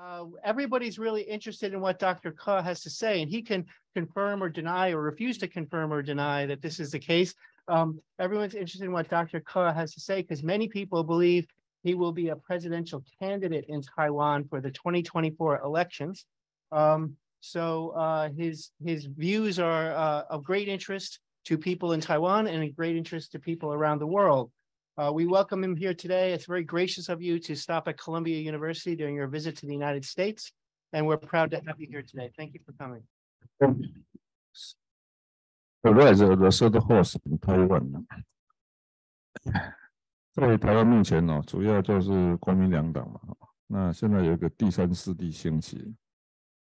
Uh, everybody's really interested in what Dr. Ko has to say, and he can confirm or deny or refuse to confirm or deny that this is the case. Um, everyone's interested in what Dr. Ko has to say because many people believe he will be a presidential candidate in Taiwan for the 2024 elections. Um, so uh, his his views are uh, of great interest to people in Taiwan and a great interest to people around the world. Uh, we welcome him here today. It's very gracious of you to stop at Columbia University during your visit to the United States, and we're proud to have you here today. Thank you for coming. Arise the third horse in Taiwan。在台湾目前呢，主要就是国民两党嘛。那现在有一个第三势力兴起，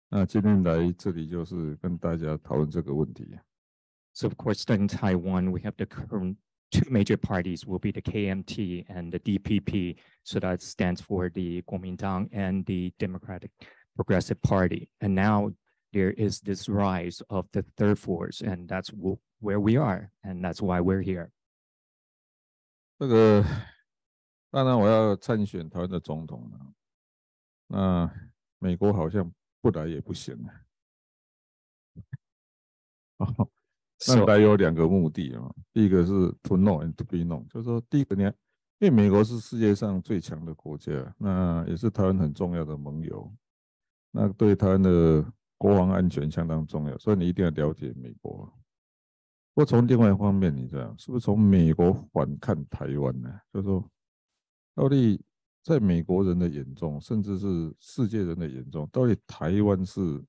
那今天来这里就是跟大家讨论这个问题。So of course, in Taiwan, we have the current two major parties will be the KMT and the DPP. So that stands for the Kuomintang and the Democratic Progressive Party. And now there is this rise of the third force, and that's where we are, and that's why we're here. 这个当然我要参选台湾的总统了，那美国好像不来也不行了。哦， 那来有两个目的啊，第一个是 to know and to be known，就是说第一个呢，因为美国是世界上最强的国家，那也是台湾很重要的盟友，那对台湾的国防安全相当重要，所以你一定要了解美国。不过从另外一方面，你知道是不是从美国反看台湾呢？就是说，到底在美国人的眼中，甚至是世界人的眼中，到底台湾是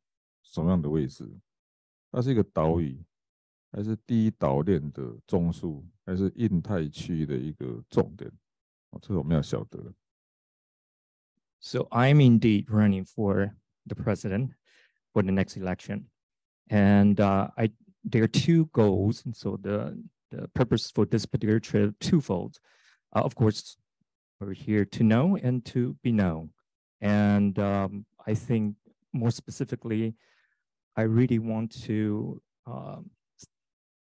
什么样的位置？它是一个岛屿。还是第一岛链的中枢，还是印太区域的一个重点？哦，这个我们要晓得。So I'm indeed running for the president for the next election, and uh, I there are two goals. So the the purpose for this particular trip twofold. Uh, of course, we're here to know and to be known, and um, I think more specifically, I really want to um,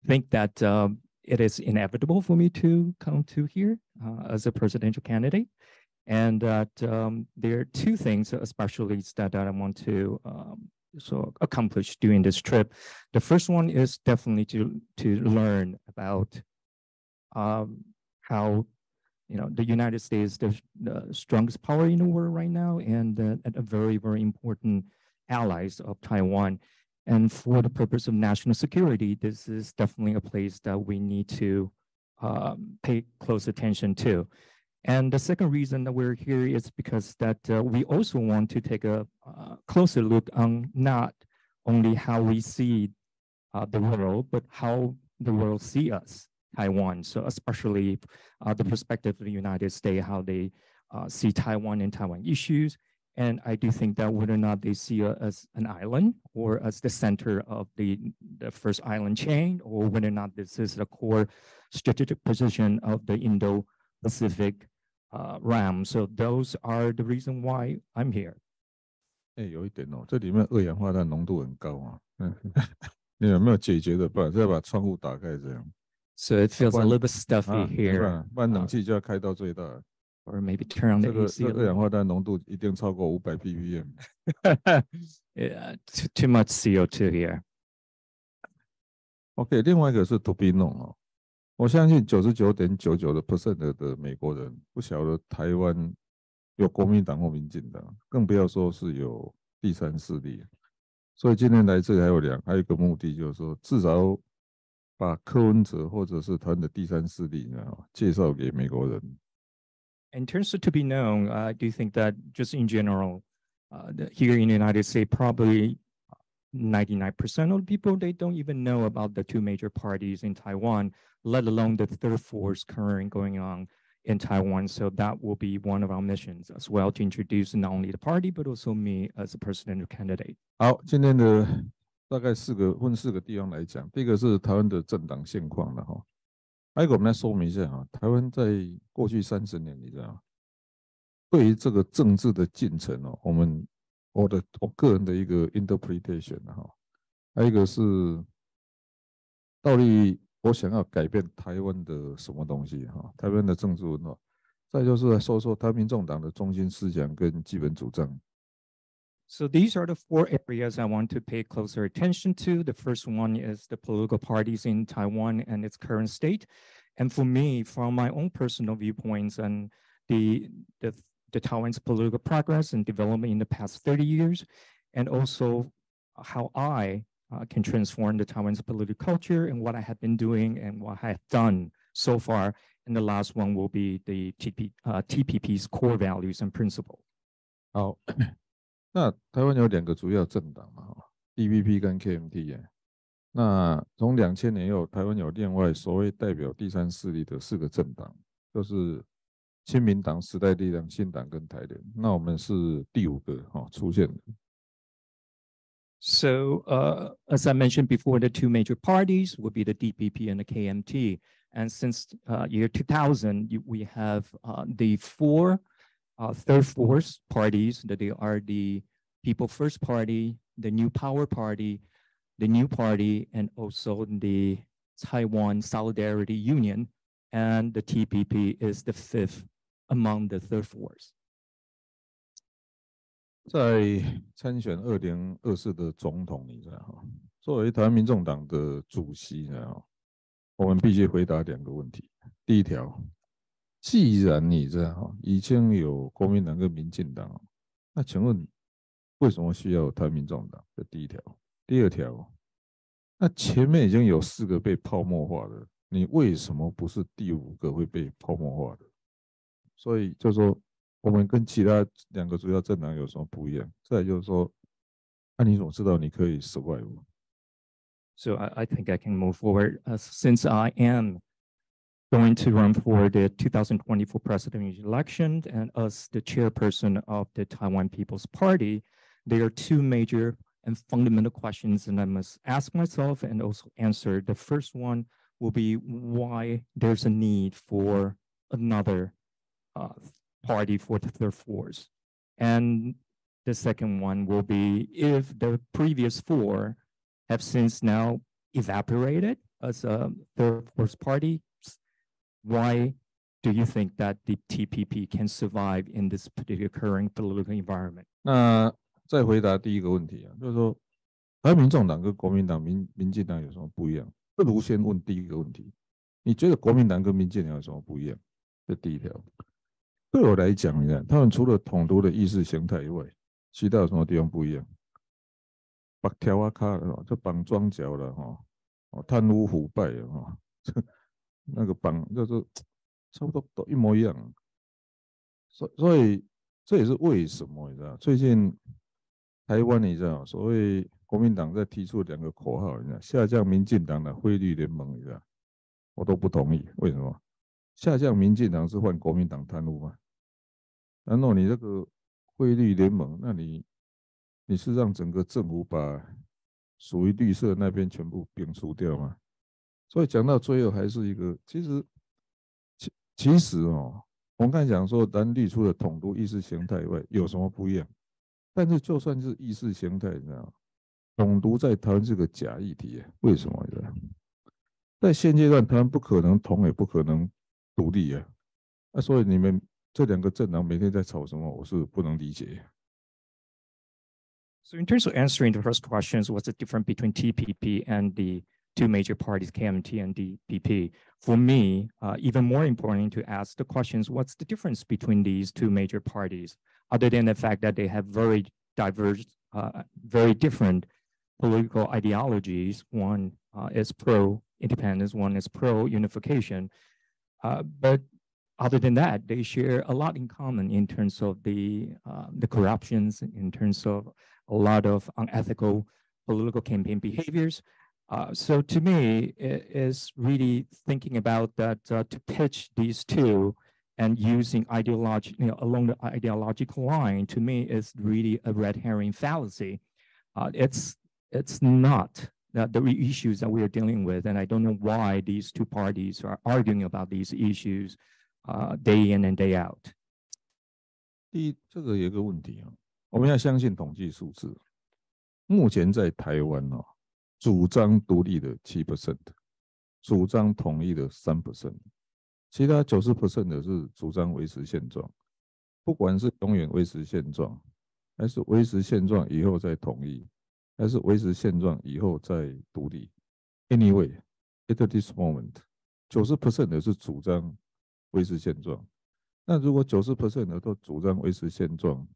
think that um, it is inevitable for me to come to here uh, as a presidential candidate. And that um, there are two things, especially that I want to um, so accomplish during this trip. The first one is definitely to to learn about um, how you know the United States is the, the, strongest power in the world right now, and uh, a very very important allies of Taiwan. And for the purpose of national security, this is definitely a place that we need to um, pay close attention to. And the second reason that we're here is because that uh, we also want to take a uh, closer look on not only how we see uh, the world, but how the world see us, Taiwan. So especially uh, the perspective of the United States, how they uh, see Taiwan and Taiwan issues, and I do think that whether or not they see it as an island or as the center of the, the first island chain, or whether or not this is the core strategic position of the Indo-Pacific uh, realm. So those are the reason why I'm here. 哎，有一点哦，这里面二氧化碳浓度很高啊。嗯，你有没有解决的办法？要把窗户打开这样。So it feels a little bit stuffy here. 不然冷气就要开到最大。 Or maybe turn on the 这个 AC. 这二氧化碳浓度一定超过五百 ppm。yeah, too, too much CO2 here. OK，另外一个是 to be known 哦，我相信九十九点九九的 percent 的美国人不晓得台湾有国民党或民进党，更不要说是有第三势力。所以今天来这里还有两，还有一个目的就是说，至少把柯文哲或者是他的第三势力呢介绍给美国人。in terms of to be known, I do think that just in general, uh, here in the United States, probably 99% of people, they don't even know about the two major parties in Taiwan, let alone the third force current going on in Taiwan. So that will be one of our missions as well to introduce not only the party, but also me as a presidential candidate. 好，今天的大概四个分四个地方来讲，第一个是台湾的政党现况了哈。 还有一个，我们来说明一下啊，台湾在过去三十年，你知道，对于这个政治的进程哦，我们我的我个人的一个 interpretation 哈，还有一个是到底我想要改变台湾的什么东西哈，台湾的政治文化，再就是来说说台民众党的中心思想跟基本主张，So these are the four areas I want to pay closer attention to. The first one is the political parties in Taiwan and its current state. And for me, from my own personal viewpoints and the, the, the Taiwan's political progress and development in the past 30 years, and also how I uh, can transform the Taiwan's political culture and what I have been doing and what I have done so far. And the last one will be the TP, uh, TPP's core values and principle. 好，那台湾有两个主要政党嘛，哈，DPP 跟 KMT 耶。那从两千年以后，台湾有另外所谓代表第三势力的四个政党，就是亲民党、时代力量、新党跟台联。那我们是第五个哈出现的。So, uh, as I mentioned before, the two major parties would be the DPP and the KMT. And since uh, year 2000, you, we have uh, the four uh, third force parties that they are the People First Party, the New Power Party, the New Party, and also the Taiwan Solidarity Union. And the TPP is the fifth among the third force. 在参选二零二四的总统，你知道哈？作为台湾民众党的主席，你知道我们必须回答两个问题。第一条， 既然你知道哈，已经有国民党跟民进党，那请问为什么需要台民众党？这第一条。第二条，那前面已经有四个被泡沫化的，你为什么不是第五个会被泡沫化的？所以就说。我们跟其他两个主要政党有什么不一样？再就是说，那你怎么知道你可以 survive？So I, think I can move forward since I am going to run for the 2024 presidential election and as the chairperson of the Taiwan People's Party, there are two major and fundamental questions that I must ask myself and also answer. The first one will be why there's a need for another uh, party for the third force. And the second one will be if the previous four have since now evaporated as a third force party, why do you think that the TPP can survive in this particular current political environment? 那再回答第一个问题啊，就是说，台湾民众党跟国民党、民民进党有什么不一样？不如先问第一个问题，你觉得国民党跟民进党有什么不一样？这第一条。对我来讲，你看，他们除了统独的意识形态以外，其他有什么地方不一样？绑条啊卡了，就绑庄脚了哈，哦，贪污腐败的哈，那个榜就是差不多都一模一样。所所以这也是为什么你知道？最近台湾你知道，所谓国民党在提出两个口号，你知道，下降民进党的汇率联盟，你知道，我都不同意。为什么？下降民进党是换国民党贪污吗？难道你这个汇率联盟，那你你是让整个政府把属于绿色那边全部摒除掉吗？所以讲到最后还是一个，其实其其实哦，我们刚才讲说蓝绿除了统独意识形态以外有什么不一样？但是就算是意识形态，你知道，统独在台湾是个假议题，为什么？在现阶段，台湾不可能统，也不可能独立啊，那所以你们。这两个政党每天在吵什么？我是不能理解。So in terms of answering the first questions, what's the difference between TPP and the two major parties, KMT and DPP? For me, uh, even more important to ask the questions, what's the difference between these two major parties, other than the fact that they have very diverse, uh, very different political ideologies. One uh, is pro-independence, one is pro-unification. Uh, but other than that, they share a lot in common in terms of the uh, the corruptions, in terms of a lot of unethical political campaign behaviors. Uh, so to me, it is really thinking about that uh, to pitch these two and using ideology, you know, along the ideological line, to me is really a red herring fallacy. Uh, it's it's not that the issues that we are dealing with, and I don't know why these two parties are arguing about these issues 啊，day in and day out。第一，这个有个问题啊，我们要相信统计数字。目前在台湾哦， 主张独立的七 percent，主张统一的三 percent，其他九十 percent 的是主张维持现状。不管是永远维持现状，还是维持现状以后再统一，还是维持现状以后再独立？Anyway, at this moment，九十 percent 的是主张维持现状。那如果九十 percent 的都主张维持现状，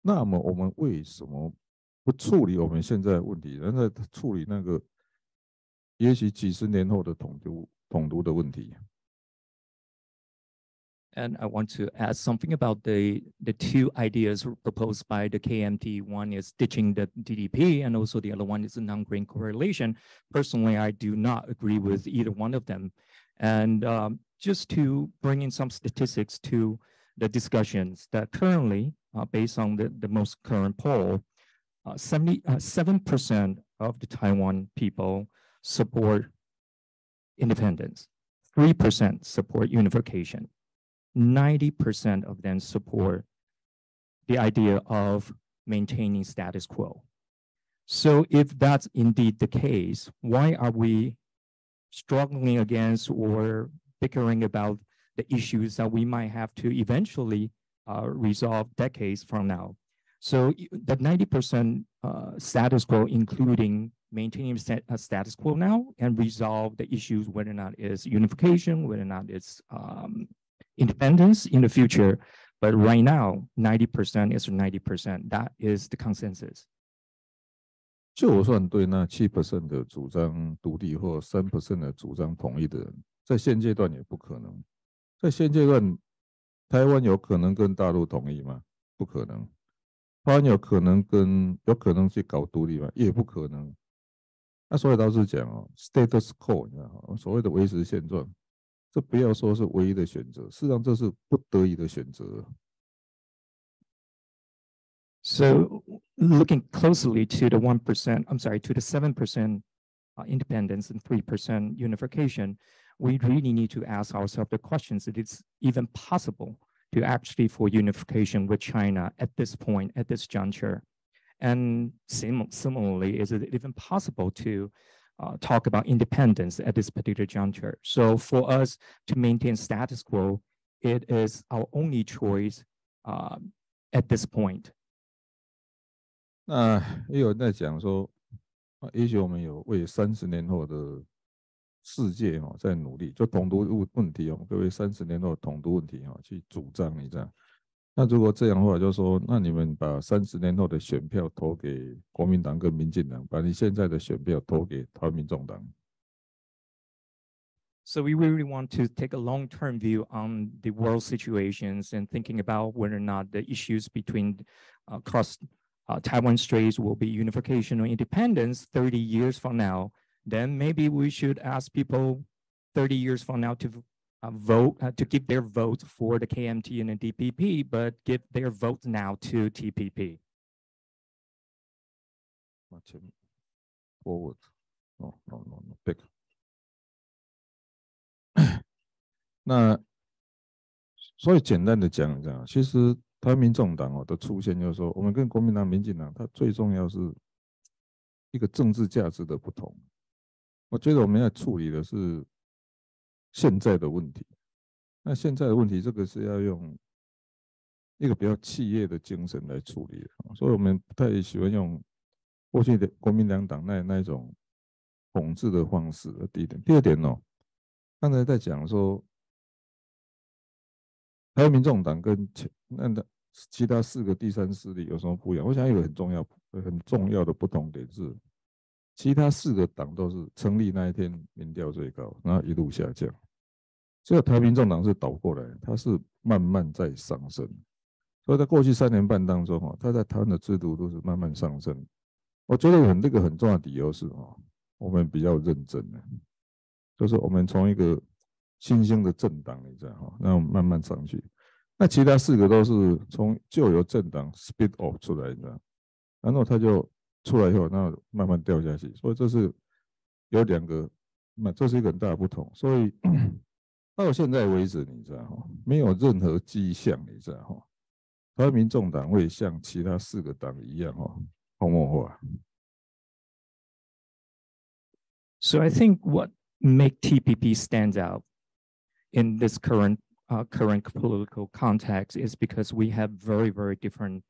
那么我们为什么 And I want to add something about the the two ideas proposed by the KMT. One is ditching the DPP, and also the other one is a non-green correlation. Personally, I do not agree with either one of them. And um, just to bring in some statistics to the discussions, that currently, uh, based on the, the most current poll, uh, uh of the Taiwan people support independence, 3% support unification, 90% of them support the idea of maintaining status quo. So if that's indeed the case, why are we struggling against or bickering about the issues that we might have to eventually uh, resolve decades from now? So the 90% uh, status quo, including maintaining stat uh, status quo now and resolve the issues, whether or not it's unification, whether or not it's um, independence in the future. But right now, 90% is 90%. That is the consensus. 就算对那七 percent 的主张独立或三 percent 的主张统一的人，在现阶段也不可能。在现阶段，台湾有可能跟大陆统一吗？不可能。 台湾有可能跟有可能去搞独立吗？也不可能。那所以倒是讲哦，status quo，你知道吗？所谓的维持现状。这不要说是唯一的选择，事实上这是不得已的选择。So looking closely to the one percent, I'm sorry, to the seven percent independence and three percent unification, we really need to ask ourselves the questions: Is it even possible to actually for unification with China at this point, at this juncture? And sim similarly, is it even possible to uh, talk about independence at this particular juncture. So for us to maintain status quo, it is our only choice uh, at this point. 那也有人在讲说，啊，也许我们有为三十年后的 世界哦在努力，就统独问问题哦，各位三十年后统独问题哦去主张你这样。那如果这样的话，就说那你们把三十年后的选票投给国民党跟民进党，把你现在的选票投给台民众党。So we really want to take a long-term view on the world situations and thinking about whether or not the issues between uh, cross uh, Taiwan Straits will be unification or independence 30 years from now. Then maybe we should ask people 30 years from now to uh, vote uh, to give their vote for the KMT and the DPP, but give their vote now to TPP. Forward. No, no, no, no. Back. 那所以简单的讲讲，其实台民众党哦的出现，就是说我们跟国民党、民进党，它最重要是一个政治价值的不同。 我觉得我们要处理的是现在的问题，那现在的问题，这个是要用一个比较企业的精神来处理，所以我们不太喜欢用过去的国民两党那那一种统治的方式。第一点，第二点哦，刚才在讲说，台湾民众党跟其那的其他四个第三势力有什么不一样？我想有个很重要、很重要的不同点是。其他四个党都是成立那一天民调最高，然后一路下降。只有台民众党是倒过来，它是慢慢在上升。所以在过去三年半当中，哈，它在台湾的制度都是慢慢上升。我觉得很那个很重要的理由是，哈，我们比较认真，就是我们从一个新兴的政党，你知道哈，然后慢慢上去。那其他四个都是从旧有政党 speed off 出来的，然后他就。出来以后，那慢慢掉下去，所以这是有两个，那这是一个很大的不同。所以到现在为止，你知道哈，没有任何迹象，你知道哈，台湾民众党会像其他四个党一样哈泡沫化。So I think what make TPP stands out in this current current political context is because we have very very different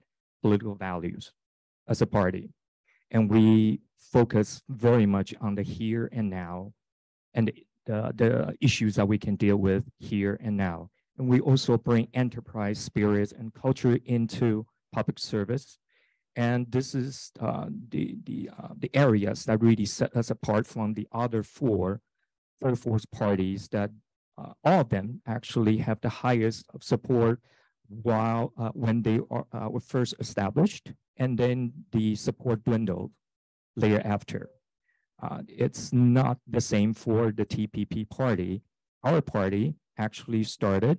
political values as a party. And we focus very much on the here and now and the, the issues that we can deal with here and now. And we also bring enterprise spirits and culture into public service. And this is uh, the, the, uh, the areas that really set us apart from the other four full force parties that uh, all of them actually have the highest of support while uh, when they are, uh, were first established and then the support dwindled later after. Uh, it's not the same for the TPP party. Our party actually started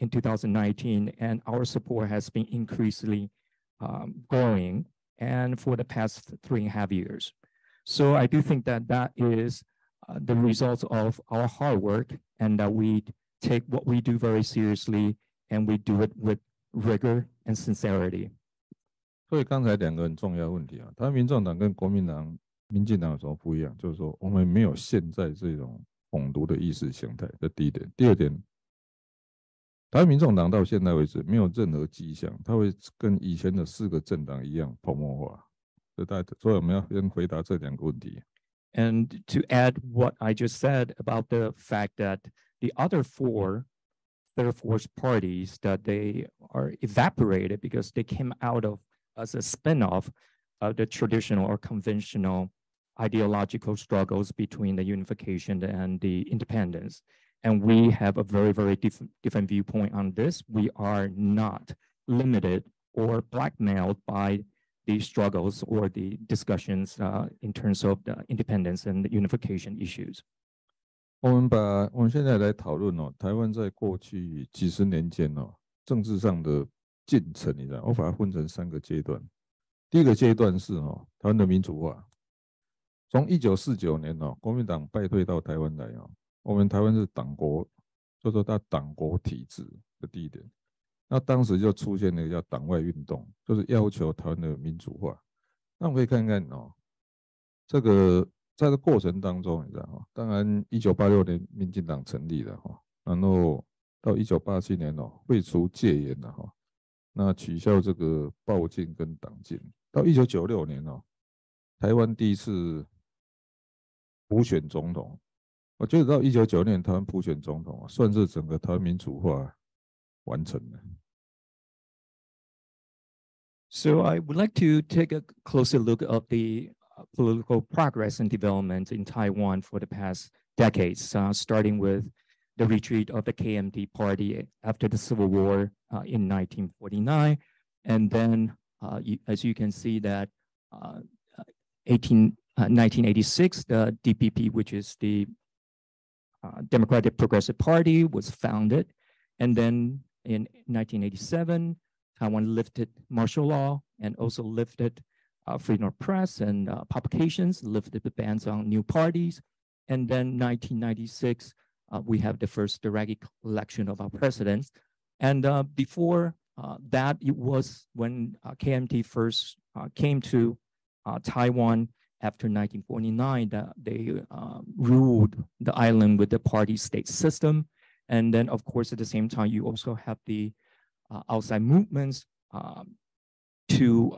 in 2019 and our support has been increasingly um, growing and for the past three and a half years. So I do think that that is uh, the result of our hard work and that we take what we do very seriously and we do it with rigor and sincerity. 所以刚才两个很重要的问题啊，台湾民众党跟国民党、民进党有什么不一样？就是说我们没有现在这种统独的意识形态，这第一点。第二点，台湾民众党到现在为止没有任何迹象，它会跟以前的四个政党一样泡沫化。所以大家，所以我们要先回答这两个问题。And to add what I just said about the fact that the other four third force parties that they are evaporated because they came out of as a spin-off of the traditional or conventional ideological struggles between the unification and the independence. And we have a very, very diff different viewpoint on this. We are not limited or blackmailed by the struggles or the discussions uh, in terms of the independence and the unification issues. 我们把我们现在来讨论哦，台湾在过去几十年间哦，政治上的进程，你知道，我把它分成三个阶段。第一个阶段是哦，台湾的民主化。从一九四九年哦，国民党败退到台湾来哦，我们台湾是党国，就说它党国体制的第一点。那当时就出现了一个叫党外运动，就是要求台湾的民主化。那我们可以看看哦，这个。在这过程当中，你知道哈，当然一九八六年民进党成立了哈，然后到一九八七年哦，废除戒严了哈，那取消这个报禁跟党禁，到一九九六年哦，台湾第一次普选总统，我觉得到一九九六年台湾普选总统啊，算是整个台湾民主化完成了。So I would like to take a closer look of the political progress and development in Taiwan for the past decades, uh, starting with the retreat of the KMT party after the Civil War uh, in 1949. And then, uh, you, as you can see that uh, 18, 1986, the DPP, which is the Democratic Progressive Party, was founded. And then in 1987, Taiwan lifted martial law and also lifted uh, freedom of press and uh, publications, lifted the bans on new parties. And then 1996, uh, we have the first direct election of our president. And uh, before uh, that, it was when uh, KMT first came to Taiwan after 1949 that they ruled the island with the party state system. And then, of course, at the same time, you also have the outside movements um, to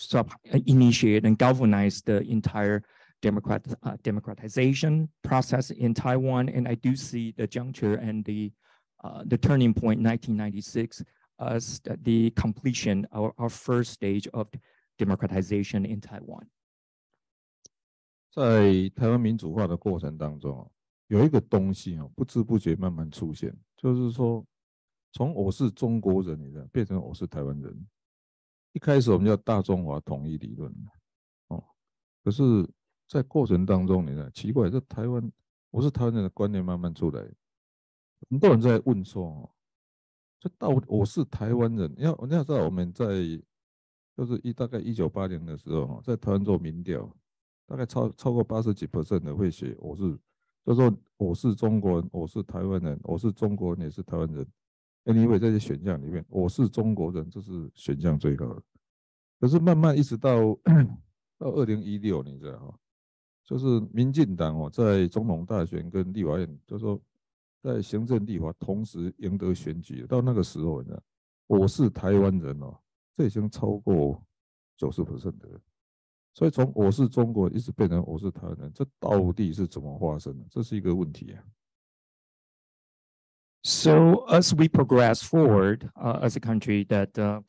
sub uh, initiate and galvanize the entire democrat uh, democratization process in Taiwan. And I do see the juncture and the uh, the turning point 1996 as the completion of our first stage of democratization in Taiwan. 在台湾民主化的过程当中，有一个东西哦，不知不觉慢慢出现，就是说，从我是中国人，你的变成我是台湾人。 一开始我们叫大中华统一理论，哦，可是，在过程当中，你看奇怪，这台湾，我是台湾人的观念慢慢出来，很多人在问说，哦，这到我是台湾人，要你要知道我们在，就是一大概一九八零的时候，哈，在台湾做民调，大概超超过八十几 percent 的会写我是，就说我是中国人，我是台湾人，我是中国人也是台湾人。Anyway，这选项里面，我是中国人，这是选项最高的。可是慢慢一直到 到二零一六，你知道哈，就是民进党哦，在总统大选跟立法院，就是说在行政立法同时赢得选举，到那个时候，你知道，我是台湾人哦，这已经超过九十 percent 的。所以从我是中国一直变成我是台湾人，这到底是怎么发生的？这是一个问题啊。So as we progress forward uh, as a country, that uh,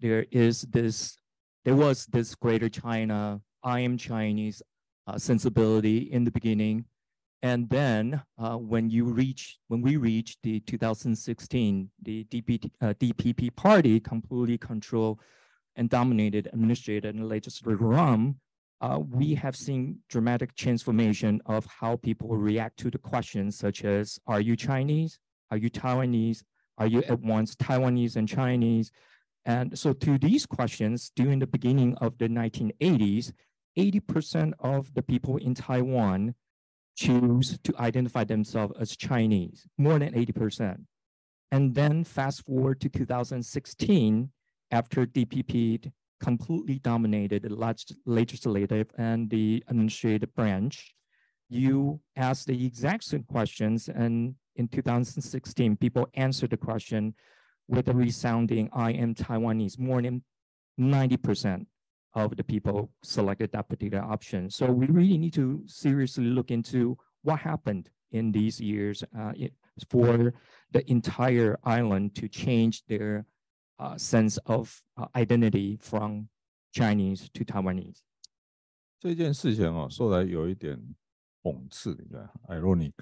there is this, there was this Greater China, I am Chinese uh, sensibility in the beginning, and then uh, when you reach, when we reached the 2016, the DPP uh, party completely controlled and dominated administrative and legislative realm, uh, we have seen dramatic transformation of how people react to the questions such as, are you Chinese? Are you Taiwanese? Are you at once Taiwanese and Chinese? And so to these questions, during the beginning of the 1980s, 80% of the people in Taiwan choose to identify themselves as Chinese, more than 80%. And then fast forward to 2016, after DPP completely dominated the legislative and the administrative branch, you ask the exact same questions. And in 2016, people answered the question with a resounding, I am Taiwanese. More than 90% of the people selected that particular option. So we really need to seriously look into what happened in these years uh, for the entire island to change their uh, sense of identity from Chinese to Taiwanese. 这件事情哦，说来有一点讽刺，你看，ironic。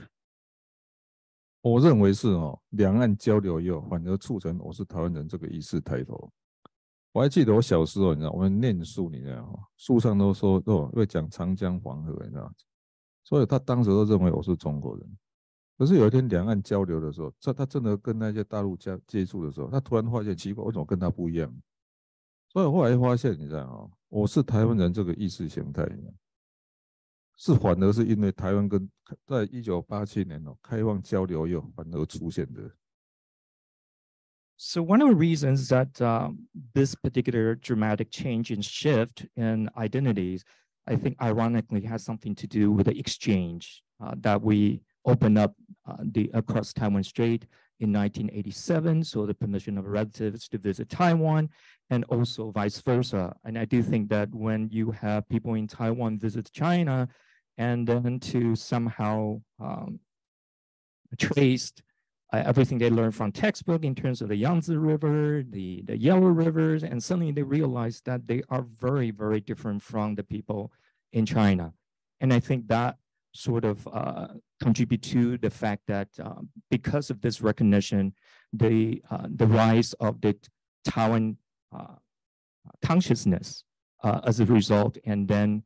我认为是哦，两岸交流以后，反而促成我是台湾人这个意识抬头。我还记得我小时候，你知道，我们念书，你知道，书上都说哦，会讲长江黄河，你知道，所以他当时都认为我是中国人。可是有一天两岸交流的时候，他他真的跟那些大陆接接触的时候，他突然发现奇怪，为什么跟他不一样？所以后来发现，你知道吗？我是台湾人这个意识形态，是反而是因为台湾跟在一九八七年哦开放交流又反而出现的。So one of the reasons that um, this particular dramatic change and shift in identities, I think, ironically, has something to do with the exchange uh, that we opened up uh, the across Taiwan Strait in 1987, so the permission of relatives to visit Taiwan, and also vice versa. And I do think that when you have people in Taiwan visit China, and then to somehow um, traced uh, everything they learned from textbook in terms of the Yangtze River, the, the Yellow Rivers, and suddenly they realize that they are very, very different from the people in China. And I think that sort of uh, contribute to the fact that uh, because of this recognition, the uh, the rise of the Taiwan uh, consciousness uh, as a result, and then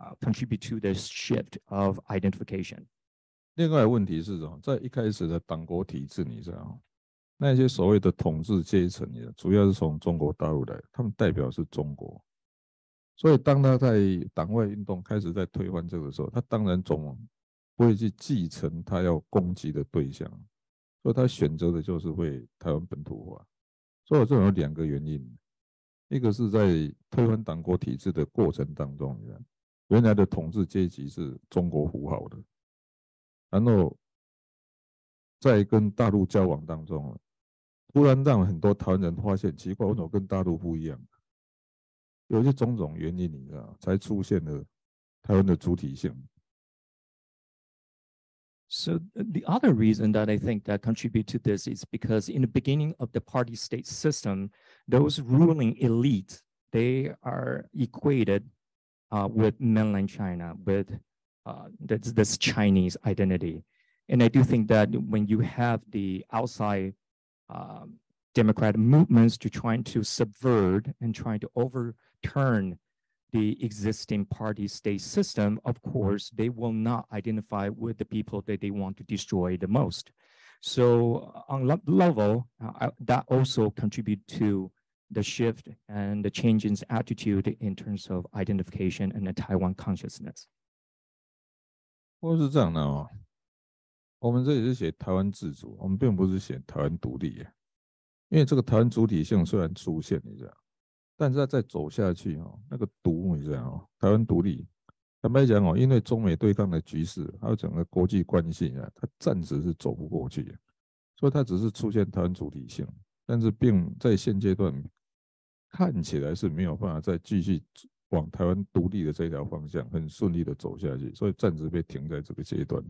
uh, contribute to this shift of identification. 另外问题是什么？在一开始的党国体制，你知道，那些所谓的统治阶层，主要是从中国大陆来，他们代表是中国。所以，当他在党外运动开始在推翻这个时候，他当然总 会去继承他要攻击的对象，所以他选择的就是会台湾本土化。所以这有两个原因，一个是在推翻党国体制的过程当中，原来的统治阶级是中国符号的，然后在跟大陆交往当中，突然让很多台湾人发现奇怪，为什么跟大陆不一样？有些种种原因，你知道，才出现了台湾的主体性。So the other reason that I think that contribute to this is because in the beginning of the party state system, those ruling elites, they are equated uh, with mainland China, with uh, this, this Chinese identity. And I do think that when you have the outside um, democratic movements to trying to subvert and trying to over turn the existing party state system, of course, they will not identify with the people that they want to destroy the most. So uh, on that level, uh, that also contribute to the shift and the change in attitude in terms of identification and the Taiwan consciousness. 或是这样的哦，我们这里是写台湾自主，我们并不是写台湾独立，因为这个台湾主体性虽然出现，你知道。 但是再走下去哦，那个毒你知道哦，台湾独立，坦白讲哦，因为中美对抗的局势，还有整个国际关系啊，它暂时是走不过去，所以它只是出现台湾主体性，但是并在现阶段看起来是没有办法再继续往台湾独立的这条方向很顺利的走下去，所以暂时被停在这个阶段。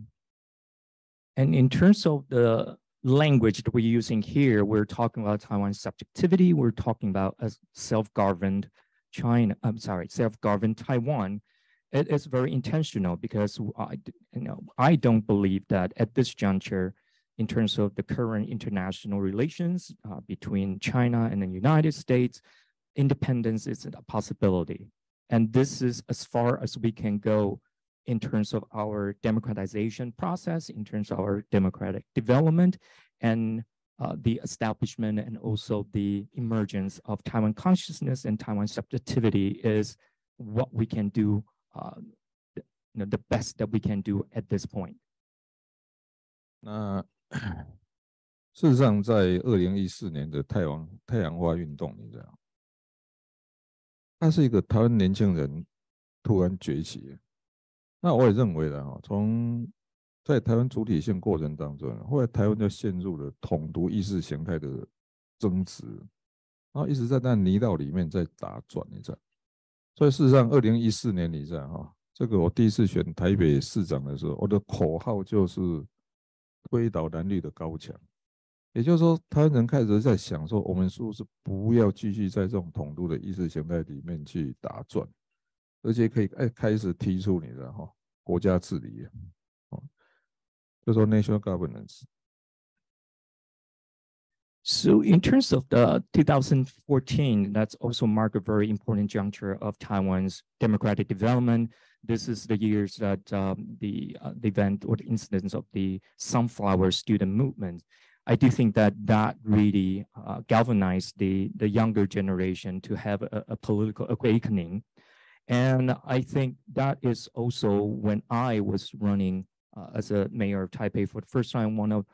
And in terms of the language that we're using here, we're talking about Taiwan's subjectivity. We're talking about a self-governed China. I'm sorry, self-governed Taiwan. It is very intentional because I, you know, I don't believe that at this juncture, in terms of the current international relations uh, between China and the United States, independence is a possibility. And this is as far as we can go in terms of our democratization process, in terms of our democratic development, and uh, the establishment and also the emergence of Taiwan consciousness and Taiwan subjectivity is what we can do, uh, you know, the best that we can do at this point. 那事实上，在二零一四年的太阳太阳花运动，你知道，它是一个台湾年轻人突然崛起。 那我也认为的哈，从在台湾主体性过程当中，后来台湾就陷入了统独意识形态的争执，然后一直在那泥道里面在打转，你知道。所以事实上，二零一四年你知道哈，这个我第一次选台北市长的时候，我的口号就是推倒蓝绿的高墙。也就是说，台湾人开始在想说，我们是不是不要继续在这种统独的意识形态里面去打转？而且可以哎开始提出你的哈国家治理，哦，就说 national governance。So in terms of the 2014, that's also marked a very important juncture of Taiwan's democratic development. This is the years that um, the, uh, the event or the incidents of the Sunflower student movement. I do think that that really uh, galvanized the, the younger generation to have a, a political awakening and I think that is also when I was running uh, as a mayor of Taipei for the first time, one of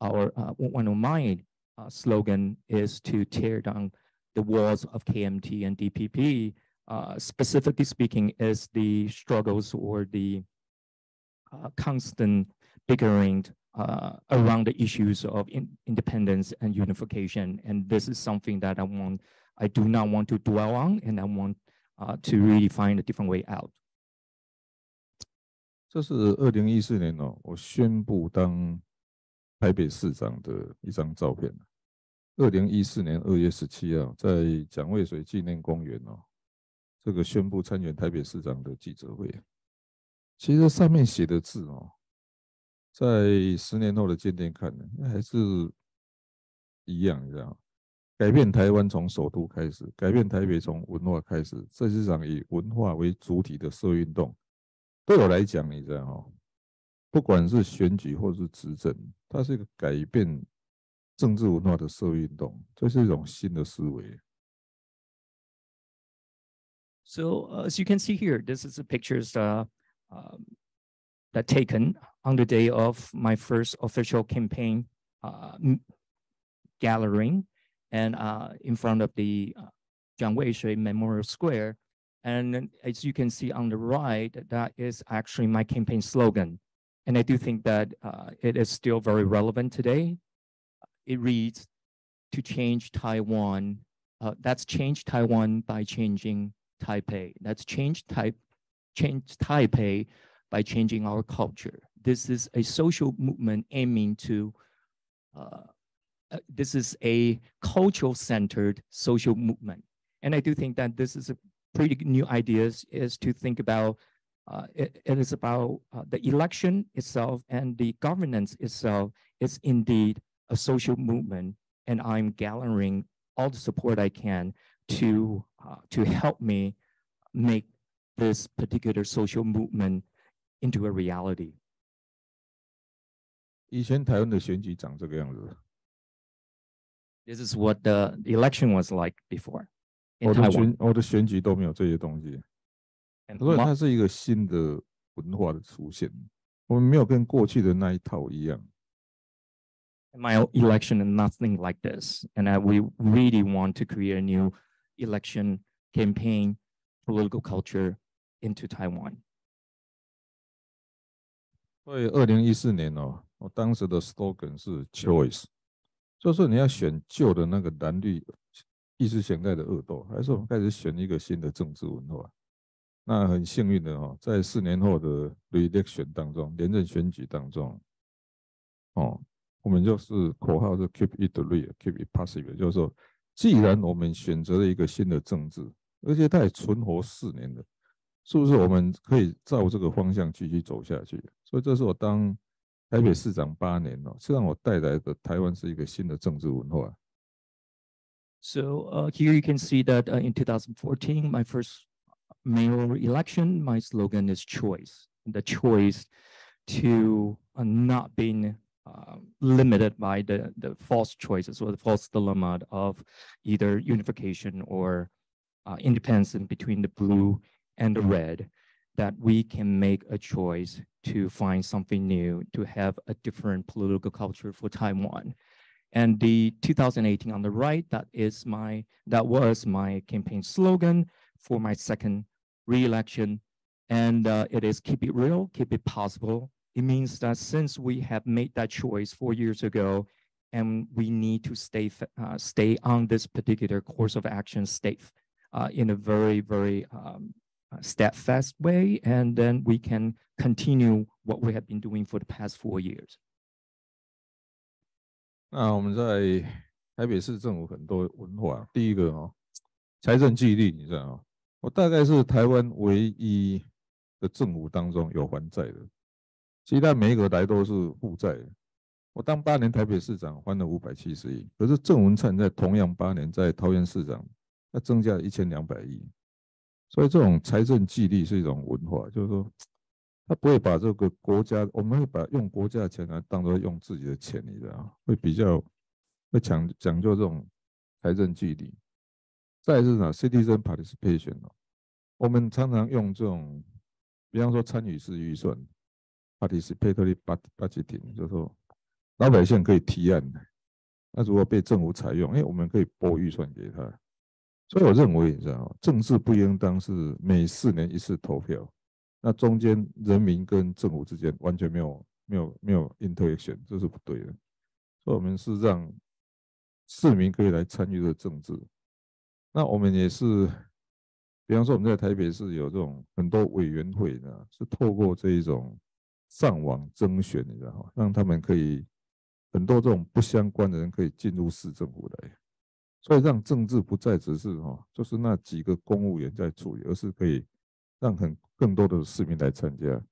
our, uh, one of my uh, slogan is to tear down the walls of KMT and DPP. Uh, specifically speaking, is the struggles or the uh, constant bickering uh, around the issues of in independence and unification. And this is something that I want, I do not want to dwell on, and I want uh, to really find a different way out. 这是二零一四年哦，我宣布当台北市长的一张照片。二零一四年二月十七号，在蒋渭水纪念公园哦，这个宣布参选台北市长的记者会。其实上面写的字哦，在十年后的今天看呢，还是一样，你知道改变台湾从首都开始，改变台北从文化开始，这是场以文化为主体的社会运动。对我来讲，你知道哈，不管是选举或是执政，它是一个改变政治文化的社会运动，这是一种新的思维。So as you can see here, this is the pictures uh, um, that taken on the day of my first official campaign uh, gathering. And uh, in front of the uh, Jiang Weishui Memorial Square. And as you can see on the right, that is actually my campaign slogan. And I do think that uh, it is still very relevant today. It reads, to change Taiwan, uh, that's change Taiwan by changing Taipei. That's change type, change Taipei by changing our culture. This is a social movement aiming to uh, uh, this is a cultural centered social movement. And I do think that this is a pretty new ideas is to think about uh, it, it is about uh, the election itself and the governance itself is indeed a social movement. And I'm gathering all the support I can to, uh, to help me make this particular social movement into a reality. 以前台湾的选举长这个样子。 this is what the election was like before 我的选我的选举都没有这些东西，所以它是一个新的文化的出现。我们没有跟过去的那一套一样。My election and nothing like this, and I, we really want to create a new election campaign, political culture into Taiwan. 所以二零一四年哦，我当时的 slogan 是 choice。 就是你要选旧的那个蓝绿意识形态的恶斗，还是我们开始选一个新的政治文化？那很幸运的哈，在四年后的 re-election 当中，连任选举当中，哦，我们就是口号是 keep it real，keep it possible，就是说，既然我们选择了一个新的政治，而且它也存活四年了，是不是我们可以照这个方向继续走下去？所以这是我当 台北市长八年了，是让我带来的台湾是一个新的政治文化。So uh, here you can see that uh, in 2014, my first mayoral election, my slogan is choice. The choice to uh, not being uh, limited by the, the false choices or the false dilemma of either unification or uh, independence between the blue and the red, that we can make a choice to find something new, to have a different political culture for Taiwan. And the 2018 on the right, that is my, that was my campaign slogan for my second re-election. And uh, it is keep it real, keep it possible. It means that since we have made that choice four years ago, and we need to stay uh, stay on this particular course of action, stay uh, in a very very um, steadfast way, and then we can continue what we have been doing for the past four years. 那我们在台北市政府很多文化，第一个哦，财政纪律，你知道吗？我大概是台湾唯一的政府当中有还债的，其他每一个来都是负债。我当八年台北市长还了五百七十亿，可是郑文灿在同样八年在桃园市长，他增加了一千两百亿。所以这种财政纪律是一种文化，就是说。他不会把这个国家，我们会把用国家的钱来当做用自己的钱，你知道会比较会讲讲究这种财政纪律。再是呢，citizen participation 哦，我们常常用这种，比方说参与式预算，participatory budgeting，就是说老百姓可以提案，那如果被政府采用，哎，我们可以拨预算给他。所以我认为，你知道政治不应当是每四年一次投票。那中间人民跟政府之间完全没有没有没有 interaction，这是不对的。所以我们是让市民可以来参与这个政治。那我们也是，比方说我们在台北市有这种很多委员会呢，是透过这一种上网征选，你知道？让他们可以很多这种不相关的人可以进入市政府来，所以让政治不再只是哈，就是那几个公务员在处理，而是可以。让很更多的市民来参加。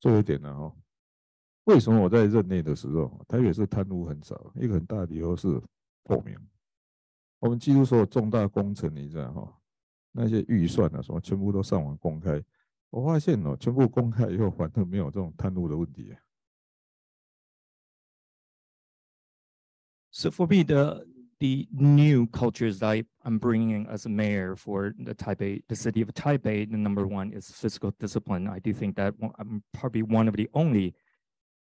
做一点呢，哈，为什么我在任内的时候，台北市贪污很少？一个很大的理由是透明。我们几乎所有重大工程，你知道哈，那些预算啊什么，全部都上网公开。我发现哦，全部公开以后，反正没有这种贪污的问题。So for me, the the new cultures I, I'm bringing as a mayor for the Taipei, the city of Taipei, the number one is fiscal discipline. I do think that I'm probably one of the only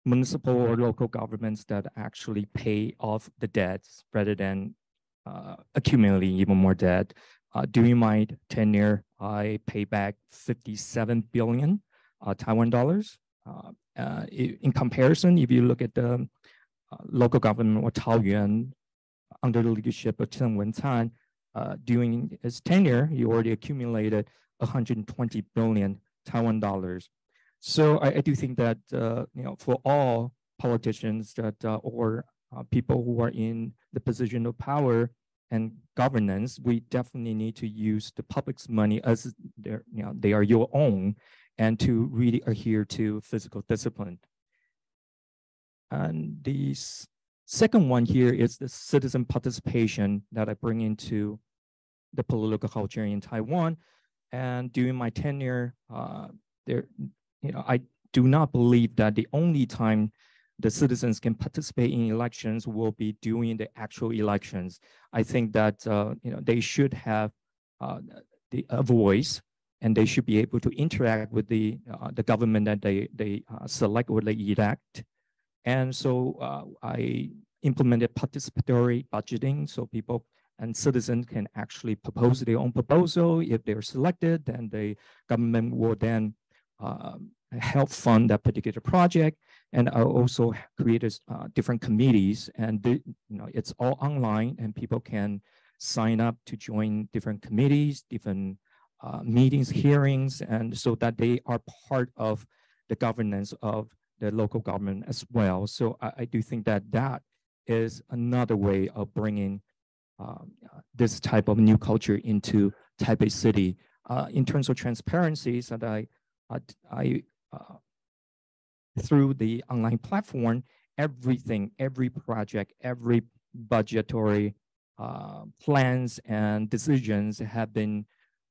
municipal or local governments that actually pay off the debts rather than uh, accumulating even more debt. Uh, during my tenure, I pay back 57 billion uh, Taiwan dollars. Uh, uh, in comparison, if you look at the uh, local government or Taoyuan under the leadership of Cheng Wen-tsan, uh, during his tenure, he already accumulated 120 billion Taiwan dollars. So I, I do think that uh, you know for all politicians that uh, or uh, people who are in the position of power and governance, we definitely need to use the public's money as you know they are your own, and to really adhere to fiscal discipline. And these Second one here is the citizen participation that I bring into the political culture in Taiwan. And during my tenure, uh, there, you know, I do not believe that the only time the citizens can participate in elections will be during the actual elections. I think that uh, you know they should have uh, the, a voice and they should be able to interact with the uh, the government that they they uh, select or they elect and so uh, I implemented participatory budgeting so people and citizens can actually propose their own proposal. If they're selected, then the government will then uh, help fund that particular project. And I also created uh, different committees and the, you know, it's all online and people can sign up to join different committees, different uh, meetings, hearings, and so that they are part of the governance of the local government as well. So I, I do think that that is another way of bringing um, this type of new culture into Taipei City. Uh, in terms of transparency, that I, I, I uh, through the online platform, everything, every project, every budgetary uh, plans and decisions have been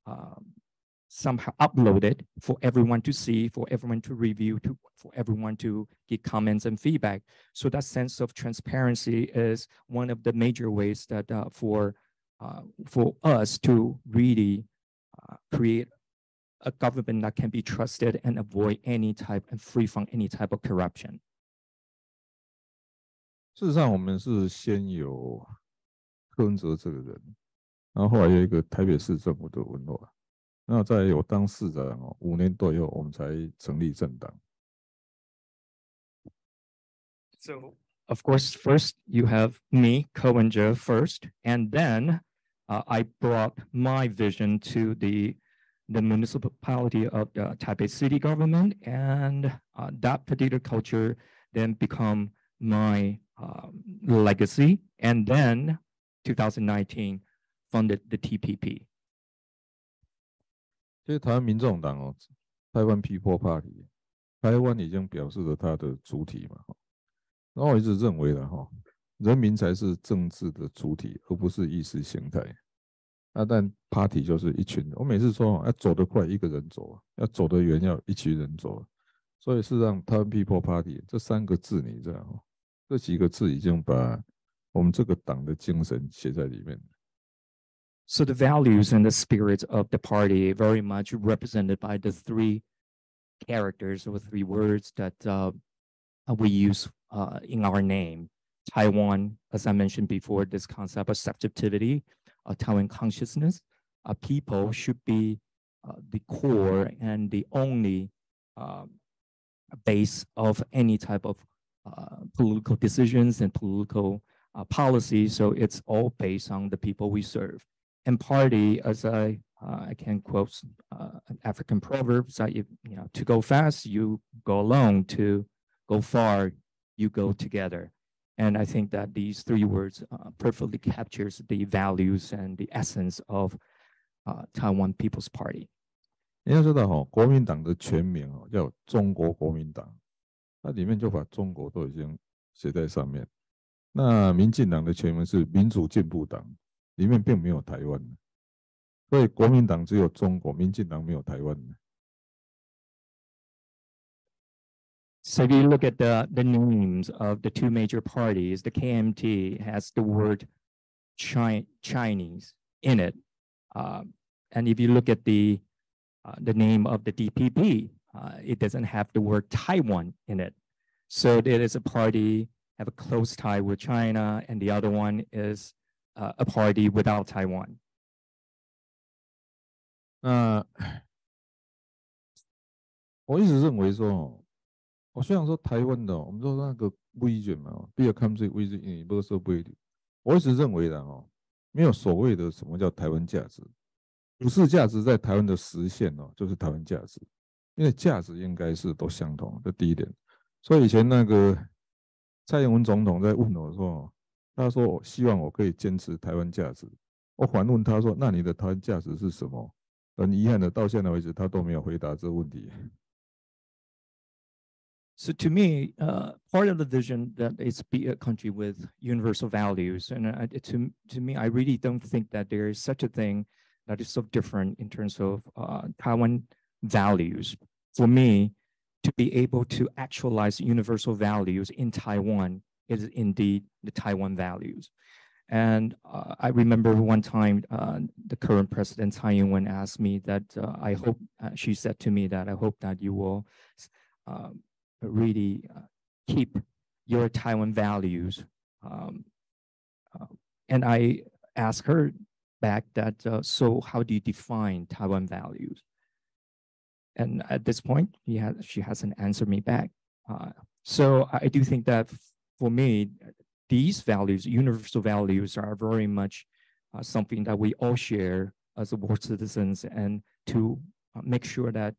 um, somehow uploaded for everyone to see, for everyone to review, to, for everyone to give comments and feedback. So that sense of transparency is one of the major ways that uh, for uh, for us to really uh, create a government that can be trusted and avoid any type and free from any type of corruption. 事实上，我们是先有柯文哲这个人，然后后来有一个台北市政府的文化， so, of course, first you have me, Ko Wen-je first, and then uh, I brought my vision to the the municipality of the Taipei city government, and uh, that particular culture then become my um, legacy. And then 2019 funded the TPP. 其实台湾民众党哦，台湾 People Party，台湾已经表示了它的主体嘛。然后我一直认为的哈，人民才是政治的主体，而不是意识形态。那但 Party 就是一群人。我每次说要走得快，一个人走；要走得远，要一群人走。所以是让台湾 People Party 这三个字，你知道吗？这几个字已经把我们这个党的精神写在里面。So the values and the spirit of the party very much represented by the three characters or three words that uh, we use uh, in our name. Taiwan, as I mentioned before, this concept of subjectivity, uh, Taiwan consciousness, uh, people should be uh, the core and the only uh, base of any type of uh, political decisions and political uh, policies. So it's all based on the people we serve And party, as I uh, I can quote an African proverb, that you, you know, to go fast, you go alone. To go far, you go together. And I think that these three words uh, perfectly captures the values and the essence of uh, Taiwan People's Party. 你要知道哈，国民党的全名哦叫中国国民党。它里面就把中国都已经写在上面。那民进党的全名是民主进步党， 里面并没有台湾，所以国民党只有中国，民进党没有台湾。So if you look at the the names of the two major parties, the KMT has the word Chi Chinese in it, um, and if you look at the uh, the name of the DPP, uh, it doesn't have the word Taiwan in it. So it is a party have a close tie with China, and the other one is uh, a party without Taiwan. 那我一直认为说，我虽然说台湾的，我们说那个 vision 嘛，be a country with universality，我一直认为的哦，没有所谓的什么叫台湾价值，普世价值在台湾的实现哦，就是台湾价值。因为价值应该是都相同，这第一点。所以以前那个蔡英文总统在问我说：“他说我希望我可以坚持台湾价值。”我反问他说：“那你的台湾价值是什么？”很遗憾的，到现在为止他都没有回答这个问题。So to me, uh, part of the vision that is be a country with universal values, and uh, to to me, I really don't think that there is such a thing that is so different in terms of uh, Taiwan values. For me, to be able to actualize universal values in Taiwan is indeed the Taiwan values. And uh, I remember one time uh, the current president Tsai Ing-wen asked me that uh, I hope uh, she said to me that I hope that you will um, really uh, keep your Taiwan values. Um, uh, and I asked her back that so how do you define Taiwan values? And at this point, he has, she hasn't answered me back. Uh, so I do think that for me, these values, universal values, are very much uh, something that we all share as world citizens and to uh, make sure that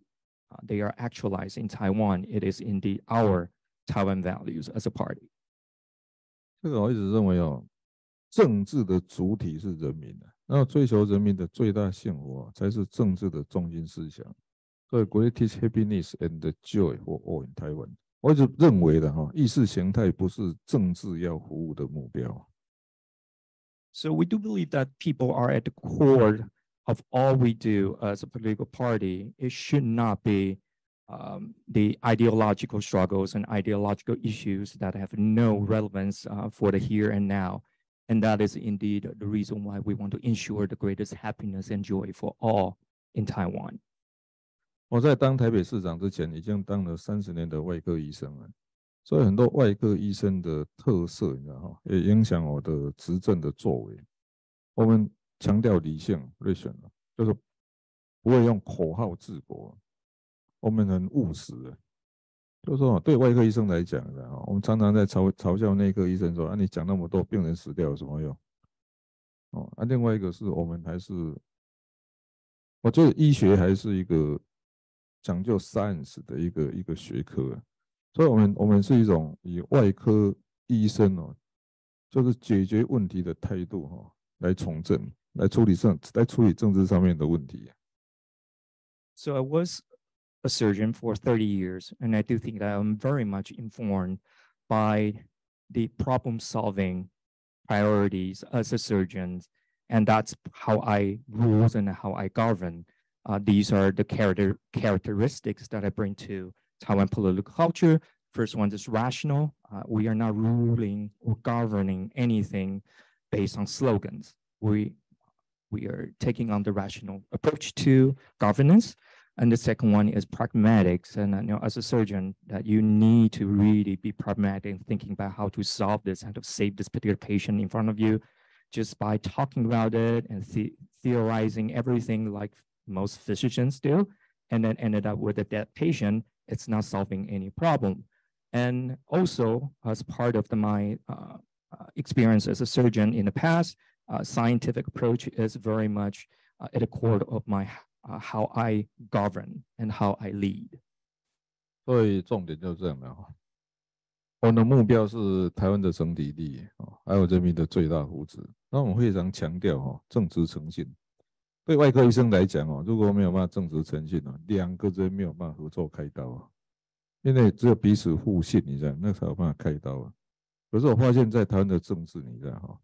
uh, they are actualized in Taiwan. It is indeed our Taiwan values as a party. 这个我一直认为哦，政治的主体是人民的，然后追求人民的最大幸福啊，才是政治的中心思想。所以，greatest happiness and joy for all in Taiwan。 我一直认为的哈，意识形态不是政治要服务的目标。So we do believe that people are at the core of all we do as a political party. It should not be um, the ideological struggles and ideological issues that have no relevance uh, for the here and now. And that is indeed the reason why we want to ensure the greatest happiness and joy for all in Taiwan. 我在当台北市长之前，已经当了三十年的外科医生了，所以很多外科医生的特色，你知道哈，也影响我的执政的作为。我们强调理性，锐选了，就是不会用口号治国。我们很务实，就是说，对外科医生来讲的啊，我们常常在嘲嘲笑内科医生说：“啊，你讲那么多，病人死掉有什么用？”哦，啊，另外一个是我们还是，我觉得医学还是一个讲究 science 的一个一个学科，所以我们我们是一种以外科医生哦，就是解决问题的态度哈，来从政，来处理政，来处理政治上面的问题。So I was. a surgeon for 30 years, and I do think that I'm very much informed by the problem solving priorities as a surgeon. And that's how I rule and how I govern. Uh, these are the character characteristics that I bring to Taiwan political culture. First one is rational. Uh, we are not ruling or governing anything based on slogans. We we are taking on the rational approach to governance. And the second one is pragmatics. And you know, as a surgeon, that you need to really be pragmatic and thinking about how to solve this, how to save this particular patient in front of you, just by talking about it and the theorizing everything like most physicians do, and then ended up with a dead patient. It's not solving any problem. And also, as part of the, my uh, uh experience as a surgeon in the past, uh, scientific approach is very much uh, at the core of my uh, how I govern and how I lead. 所以重点就是这样的哈。我们的目标是台湾的整体利益啊，还有人民的最大福祉。那我们非常强调哈，正直诚信。 对外科医生来讲哦，如果没有办法正直诚信哦，两个人没有办法合作开刀啊，因为只有彼此互信，你知道，那才有办法开刀啊。可是我发现，在台湾的政治，你知道哈，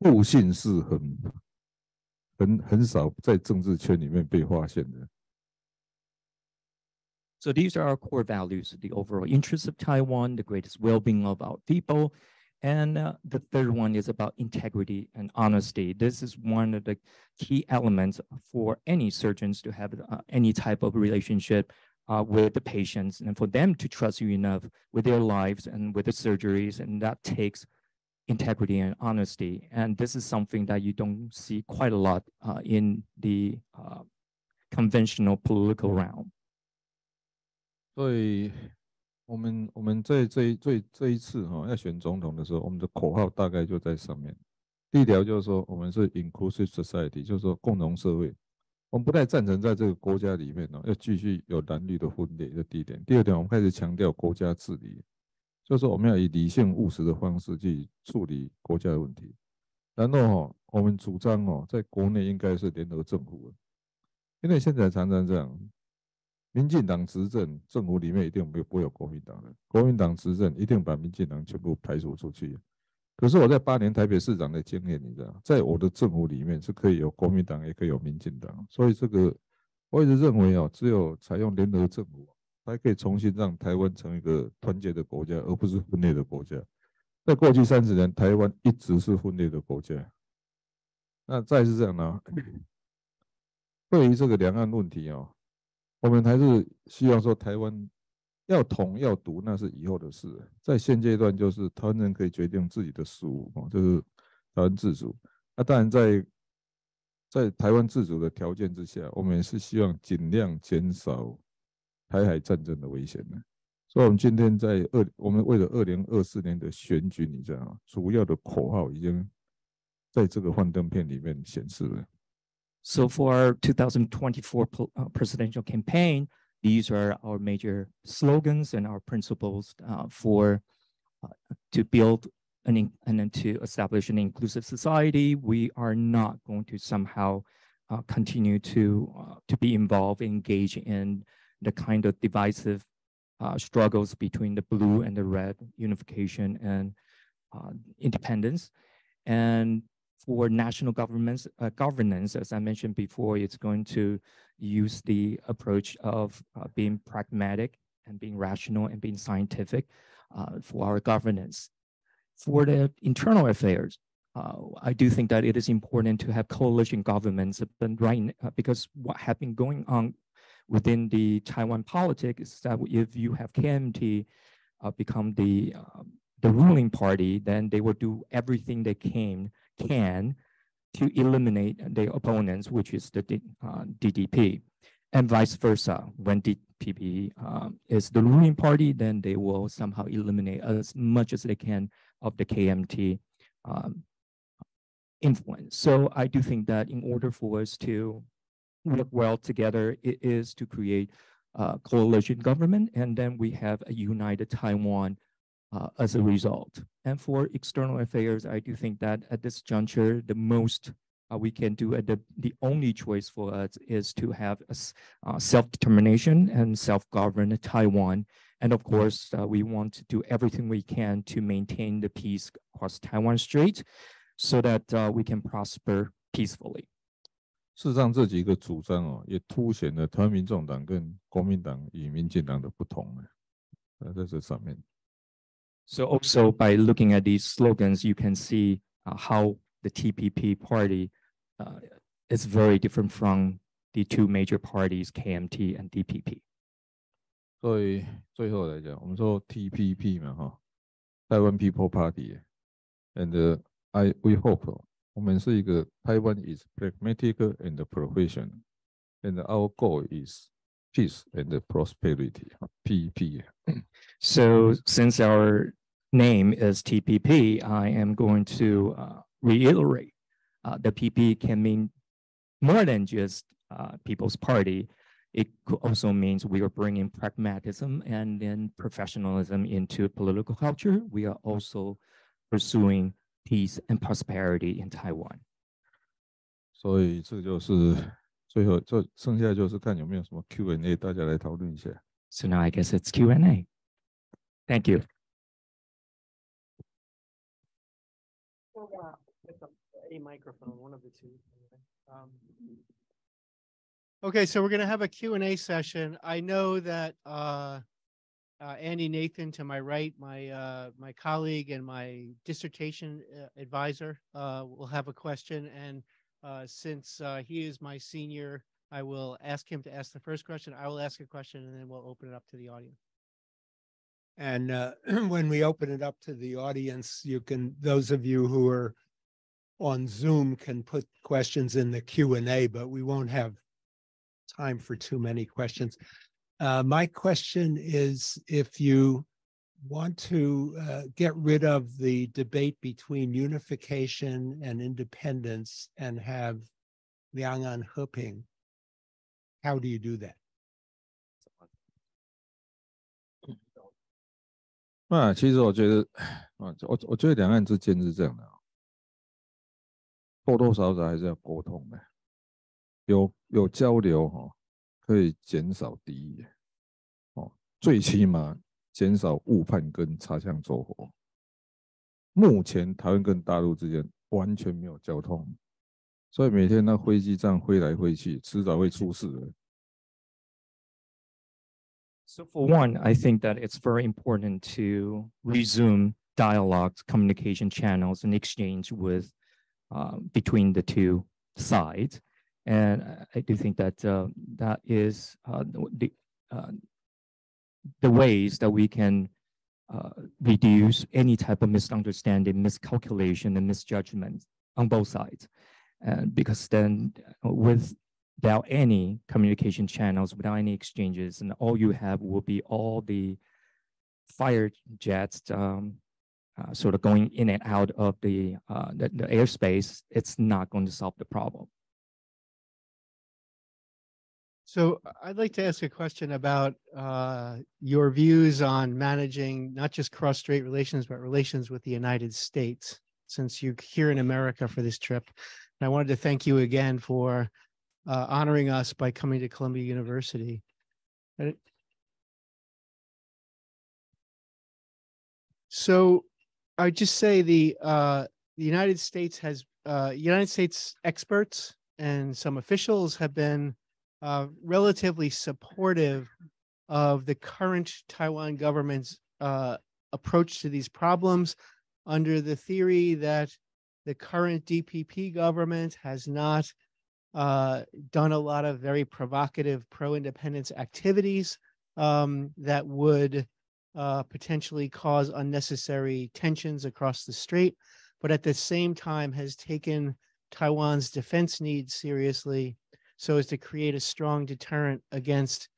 互信是很很很少在政治圈里面被发现的。So these are our core values: the overall interests of Taiwan, the greatest well-being of our people, and uh, the third one is about integrity and honesty. This is one of the key elements for any surgeons to have uh, any type of relationship uh, with the patients and for them to trust you enough with their lives and with the surgeries. And that takes integrity and honesty. And this is something that you don't see quite a lot uh, in the uh, conventional political realm. 所以，我们我们在这一这这一次哈、哦、要选总统的时候，我们的口号大概就在上面。第一条就是说，我们是 inclusive society，就是说共同社会。我们不太赞成在这个国家里面、哦、要继续有蓝绿的分裂。这第一点。第二点，我们开始强调国家治理。就是我们要以理性务实的方式去处理国家的问题，然后哈，我们主张哦，在国内应该是联合政府，因为现在常常这样，民进党执政，政府里面一定没有不会有国民党的，国民党执政一定把民进党全部排除出去。可是我在八年台北市长的经验，你知道，在我的政府里面是可以有国民党，也可以有民进党，所以这个我一直认为哦，只有采用联合政府。才可以重新让台湾成一个团结的国家，而不是分裂的国家。在过去三十年，台湾一直是分裂的国家。那再是这样呢？对于这个两岸问题哦，我们还是希望说，台湾要统要独，那是以后的事。在现阶段，就是台湾人可以决定自己的事务哦，就是台湾自主。那当然，在在台湾自主的条件之下，我们也是希望尽量减少。台海战争的危险呢？所以，我们今天在二，我们为了二零二四年的选举，你知道吗？主要的口号已经在这个幻灯片里面显示了。So for our 2024 uh, presidential campaign, these are our major slogans and our principles uh, for uh, to build an and to establish an inclusive society. We are not going to somehow uh, continue to uh, to be involved, engage in the kind of divisive uh, struggles between the blue and the red, unification and independence. And for national governments uh, governance, as I mentioned before, it's going to use the approach of uh, being pragmatic and being rational and being scientific uh, for our governance. For the internal affairs, uh, I do think that it is important to have coalition governments, but right uh, because what has been going on within the Taiwan politics is that if you have KMT uh, become the um, the ruling party, then they will do everything they can can to eliminate the opponents, which is the uh, DPP, and vice versa. When DPP um, is the ruling party, then they will somehow eliminate as much as they can of the KMT um, influence. So I do think that in order for us to work well together, it is to create a coalition government, and then we have a united Taiwan uh, as a result. And for external affairs, I do think that at this juncture, the most uh, we can do, at the, the only choice for us is to have a uh, self-determination and self-govern Taiwan. And of course, uh, we want to do everything we can to maintain the peace across Taiwan Strait so that uh, we can prosper peacefully. 事实上，这几个主张哦，也凸显了台湾民众党跟国民党与民进党的不同。呃，在这上面。 so also by looking at these slogans, you can see uh, how the TPP party uh, is very different from the two major parties, KMT and DPP. 所以最后来讲，我们说 TPP 嘛，哈，台湾 People Party，and、uh, I we hope 我们是一个 Taiwan is pragmatic and professional，and our goal is peace and prosperity. PEP. So since our name is TPP, I am going to uh, reiterate uh, the PP can mean more than just uh, People's Party. It also means we are bringing pragmatism and then professionalism into political culture. We are also pursuing peace and prosperity in Taiwan. 所以这就是 最后，这剩下就是看有没有什么 Q&A，大家来讨论一下。So now I guess it's Q&A. Thank you. A microphone, one of the two. Um, okay, so we're going to have a Q&A session. I know that uh, uh, Andy Nathan to my right, my uh, my colleague and my dissertation uh, advisor uh, will have a question. And uh, since uh, he is my senior, I will ask him to ask the first question. I will ask a question and then we'll open it up to the audience. And uh, when we open it up to the audience, you can, those of you who are on Zoom can put questions in the Q and A, but we won't have time for too many questions. Uh, my question is if you want to uh, get rid of the debate between unification and independence and have Liang An Heping, how do you do that? 那其实我觉得，啊，我我觉得两岸之间是这样的，多多少少还是要沟通的，有有交流哈，可以减少敌意，哦，最起码 减少误判跟擦枪走火。目前台湾跟大陆之间完全没有交通，所以每天那飞机这样飞来飞去，迟早会出事的。So for one, I think that it's very important to resume dialogues, communication channels, and exchange with uh, between the two sides. And I do think that uh, that is uh, the uh, the ways that we can uh, reduce any type of misunderstanding, miscalculation, and misjudgment on both sides. And because then uh, without any communication channels, without any exchanges, and all you have will be all the fire jets um, uh, sort of going in and out of the, uh, the, the airspace, it's not going to solve the problem. So I'd like to ask a question about uh, your views on managing not just cross-strait relations, but relations with the United States, since you're here in America for this trip. And I wanted to thank you again for uh, honoring us by coming to Columbia University. So I would just say the uh, the United States has uh, United States experts and some officials have been uh, relatively supportive of the current Taiwan government's uh, approach to these problems under the theory that the current DPP government has not uh, done a lot of very provocative pro-independence activities um, that would uh, potentially cause unnecessary tensions across the strait, but at the same time has taken Taiwan's defense needs seriously so as to create a strong deterrent against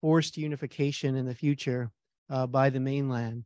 forced unification in the future uh, by the mainland.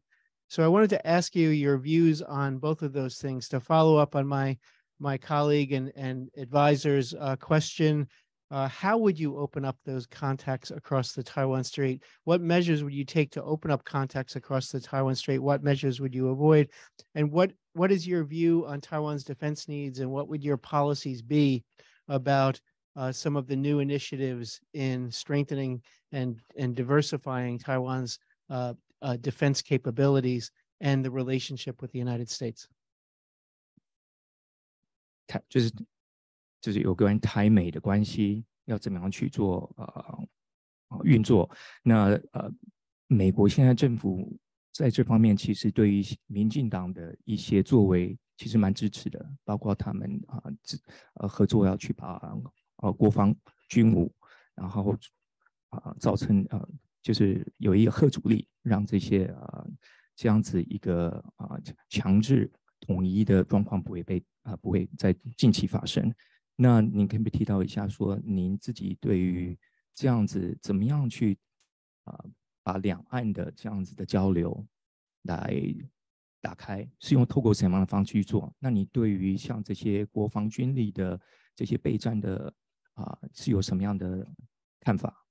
So I wanted to ask you your views on both of those things to follow up on my my colleague and and advisor's uh, question. Uh, how would you open up those contacts across the Taiwan Strait? What measures would you take to open up contacts across the Taiwan Strait? What measures would you avoid? And what what is your view on Taiwan's defense needs? And what would your policies be about uh, some of the new initiatives in strengthening and and diversifying Taiwan's uh, uh, defense capabilities and the relationship with the United States. 台就是就是有关台美的关系要怎么样去做呃呃运作。那呃，美国现在政府在这方面其实对于民进党的一些作为其实蛮支持的，包括他们啊支呃合作要去把 呃国防军武，然后啊造成呃就是有一个贺阻力，让这些呃这样子一个啊强制统一的状况不会被啊不会在近期发生。那您可不可以提到一下，说您自己对于这样子怎么样去啊把两岸的这样子的交流来打开，是用透过什么样的方式去做？那你对于像这些国防军力的这些备战的啊是有什么样的看法？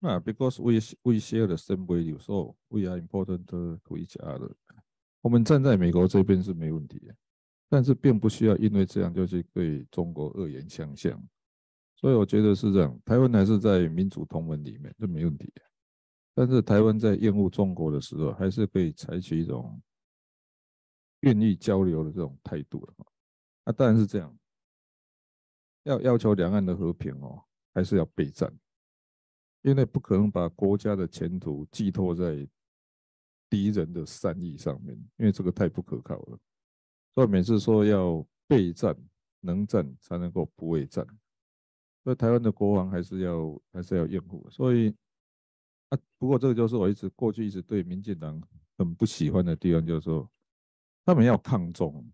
那 because we we share the same value, so we are important to each other. 我们站在美国这边是没问题的，但是并不需要因为这样就去对中国恶言相向。所以我觉得是这样，台湾还是在民主同盟里面，这没问题。但是台湾在厌恶中国的时候，还是可以采取一种愿意交流的这种态度的。啊，当然是这样，要要求两岸的和平哦，还是要备战。因为不可能把国家的前途寄托在敌人的善意上面，因为这个太不可靠了。所以每次说要备战、能战才能够不畏战，所以台湾的国王还是要还是要厌恶。所以啊，不过这个就是我一直过去一直对民进党很不喜欢的地方，就是说他们要抗中，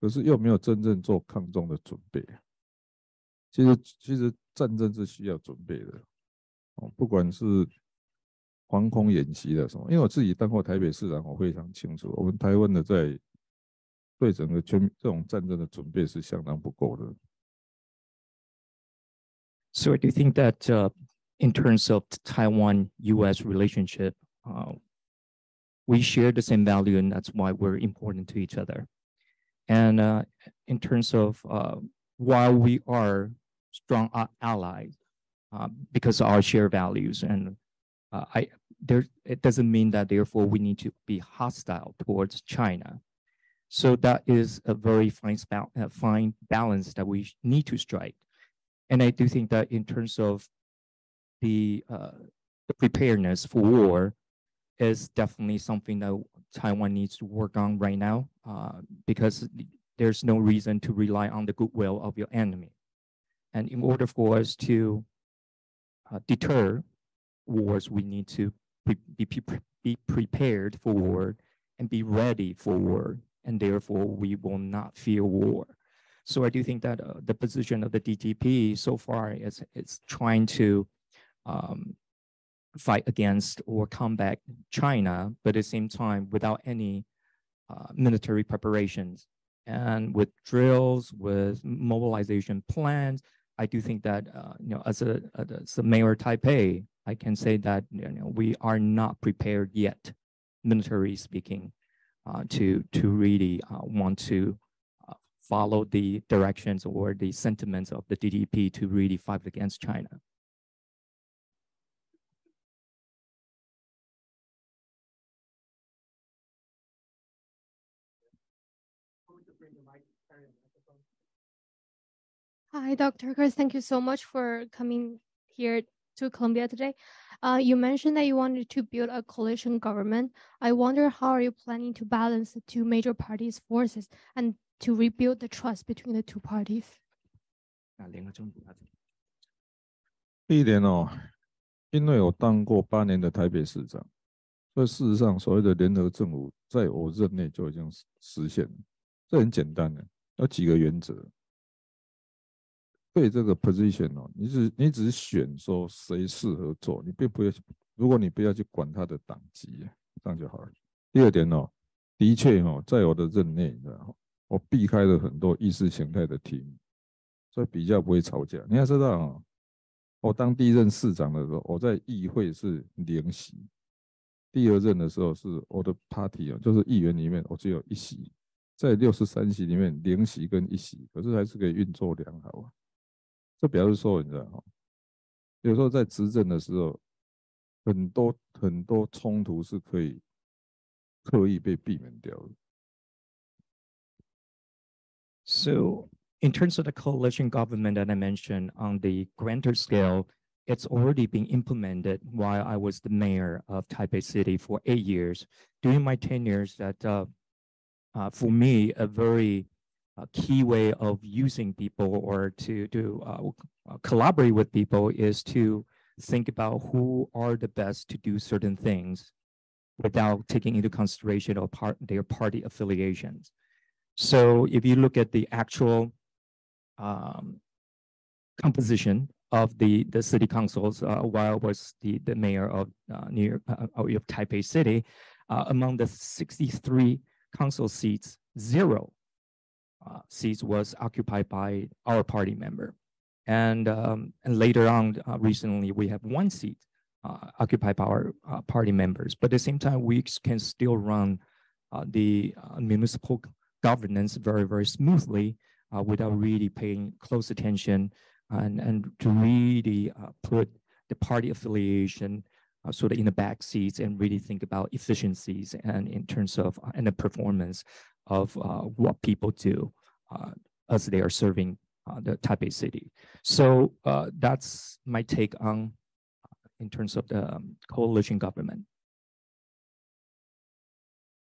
可是又没有真正做抗中的准备。其实其实战争是需要准备的。不管是防空演习的什么，因为我自己当过台北市长，我非常清楚，我们台湾的在对整个全这种战争的准备是相当不够的。So I do think that uh, in terms of Taiwan-U.S. relationship, uh, we share the same value, and that's why we're important to each other. And uh, in terms of uh, while we are strong allies, uh, because of our shared values. And uh, I there it doesn't mean that therefore we need to be hostile towards China. So that is a very fine, fine balance that we need to strike. And I do think that in terms of the, uh, the preparedness for war is definitely something that Taiwan needs to work on right now uh, because there's no reason to rely on the goodwill of your enemy. And in order for us to uh, deter wars, we need to pre be, be prepared for war and be ready for war. And therefore, we will not fear war. So I do think that uh, the position of the DPP so far is it's trying to um, fight against or combat China, but at the same time, without any uh, military preparations and with drills, with mobilization plans. I do think that uh, you know, as a as a mayor of Taipei, I can say that you know we are not prepared yet, military speaking, uh, to to really uh, want to uh, follow the directions or the sentiments of the DPP to really fight against China. Hi, Dr. Chris. Thank you so much for coming here to Columbia today. Uh, you mentioned that you wanted to build a coalition government. I wonder how are you planning to balance the two major parties' forces and to rebuild the trust between the two parties? 第一点哦，因为我当过八年的台北市长，所以事实上所谓的联合政府，在我任内就已经实现了。这很简单的，有几个原则。对这个 position 哦，你只你只选说谁适合做，你并不要，如果你不要去管他的党籍，这样就好了。第二点哦，的确哦，在我的任内，我避开了很多意识形态的题目，所以比较不会吵架。你要知道哦，我当第一任市长的时候，我在议会是零席；第二任的时候是我的 party 哦，就是议员里面我只有一席，在六十三席里面零席跟一席，可是还是可以运作良好啊。这表示说，你知道哈，有时候在执政的时候，很多很多冲突是可以刻意被避免掉的。So, in terms of the coalition government that I mentioned on the grander scale, it's already been implemented while I was the mayor of Taipei City for eight years. During my tenures, that uh, uh, for me, a very a key way of using people or to to uh, uh, collaborate with people is to think about who are the best to do certain things without taking into consideration of part, their party affiliations. So if you look at the actual um, composition of the, the city councils uh, while was the, the mayor of uh, New York, uh, of Taipei City, uh, among the 63 council seats, zero uh, seats was occupied by our party member. And, um, and later on, uh, recently, we have one seat uh, occupied by our uh, party members. But at the same time, we can still run uh, the municipal governance very, very smoothly without really paying close attention and, and to really put the party affiliation uh, sort of in the back seats and really think about efficiencies and in terms of uh, and the performance of uh, what people do uh, as they are serving uh, the Taipei city. So uh, that's my take on in terms of the um, coalition government.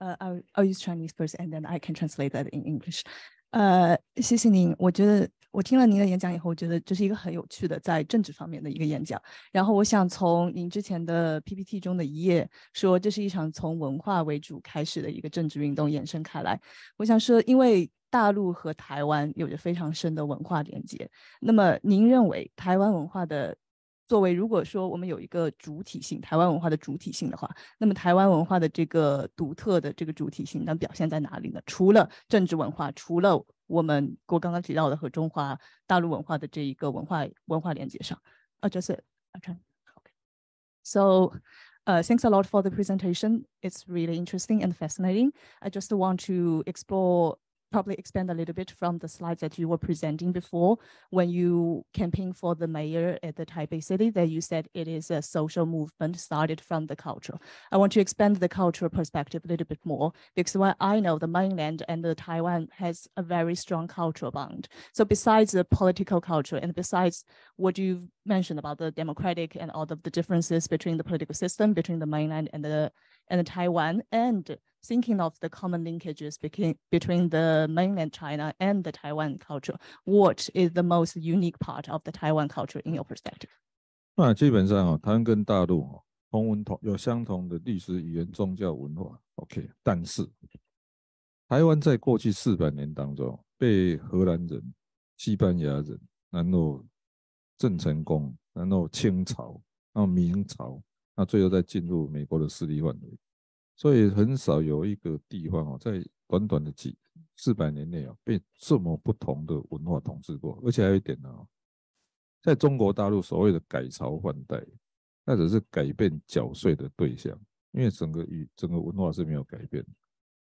Uh, I'll, I'll use Chinese first and then I can translate that in English. 呃，谢谢您。我觉得 我听了您的演讲以后，我觉得这是一个很有趣的在政治方面的一个演讲。然后我想从您之前的 PPT 中的一页说，这是一场从文化为主开始的一个政治运动延伸开来。我想说，因为大陆和台湾有着非常深的文化连接，那么您认为台湾文化的？作为如果说我们有一个主体性，台湾文化的主体性的话，那么台湾文化的这个独特的这个主体性能表现在哪里呢？除了政治文化，除了我们我刚刚提到的和中华大陆文化的这一个文化文化连接上，啊，just okay. So, uh, thanks a lot for the presentation. It's really interesting and fascinating. I just want to explore probably expand a little bit from the slides that you were presenting before when you campaign for the mayor at the Taipei city that you said it is a social movement started from the culture. I want to expand the cultural perspective a little bit more because what I know the mainland and the Taiwan has a very strong cultural bond. So besides the political culture and besides what you mentioned about the democratic and all of the differences between the political system between the mainland and the and the Taiwan and thinking of the common linkages between, between the mainland China and the Taiwan culture, what is the most unique part of the Taiwan culture in your perspective? 那基本上啊，台湾跟大陆啊同文同有相同的历史、语言、宗教、文化，OK。但是台湾在过去四百年当中被荷兰人、西班牙人，然后郑成功，然后清朝，然后明朝，那最后再进入美国的势力范围。所以很少有一个地方哦，在短短的几四百年内啊，被这么不同的文化统治过。而且还有一点呢，在中国大陆所谓的改朝换代，那只是改变缴税的对象，因为整个语整个文化是没有改变。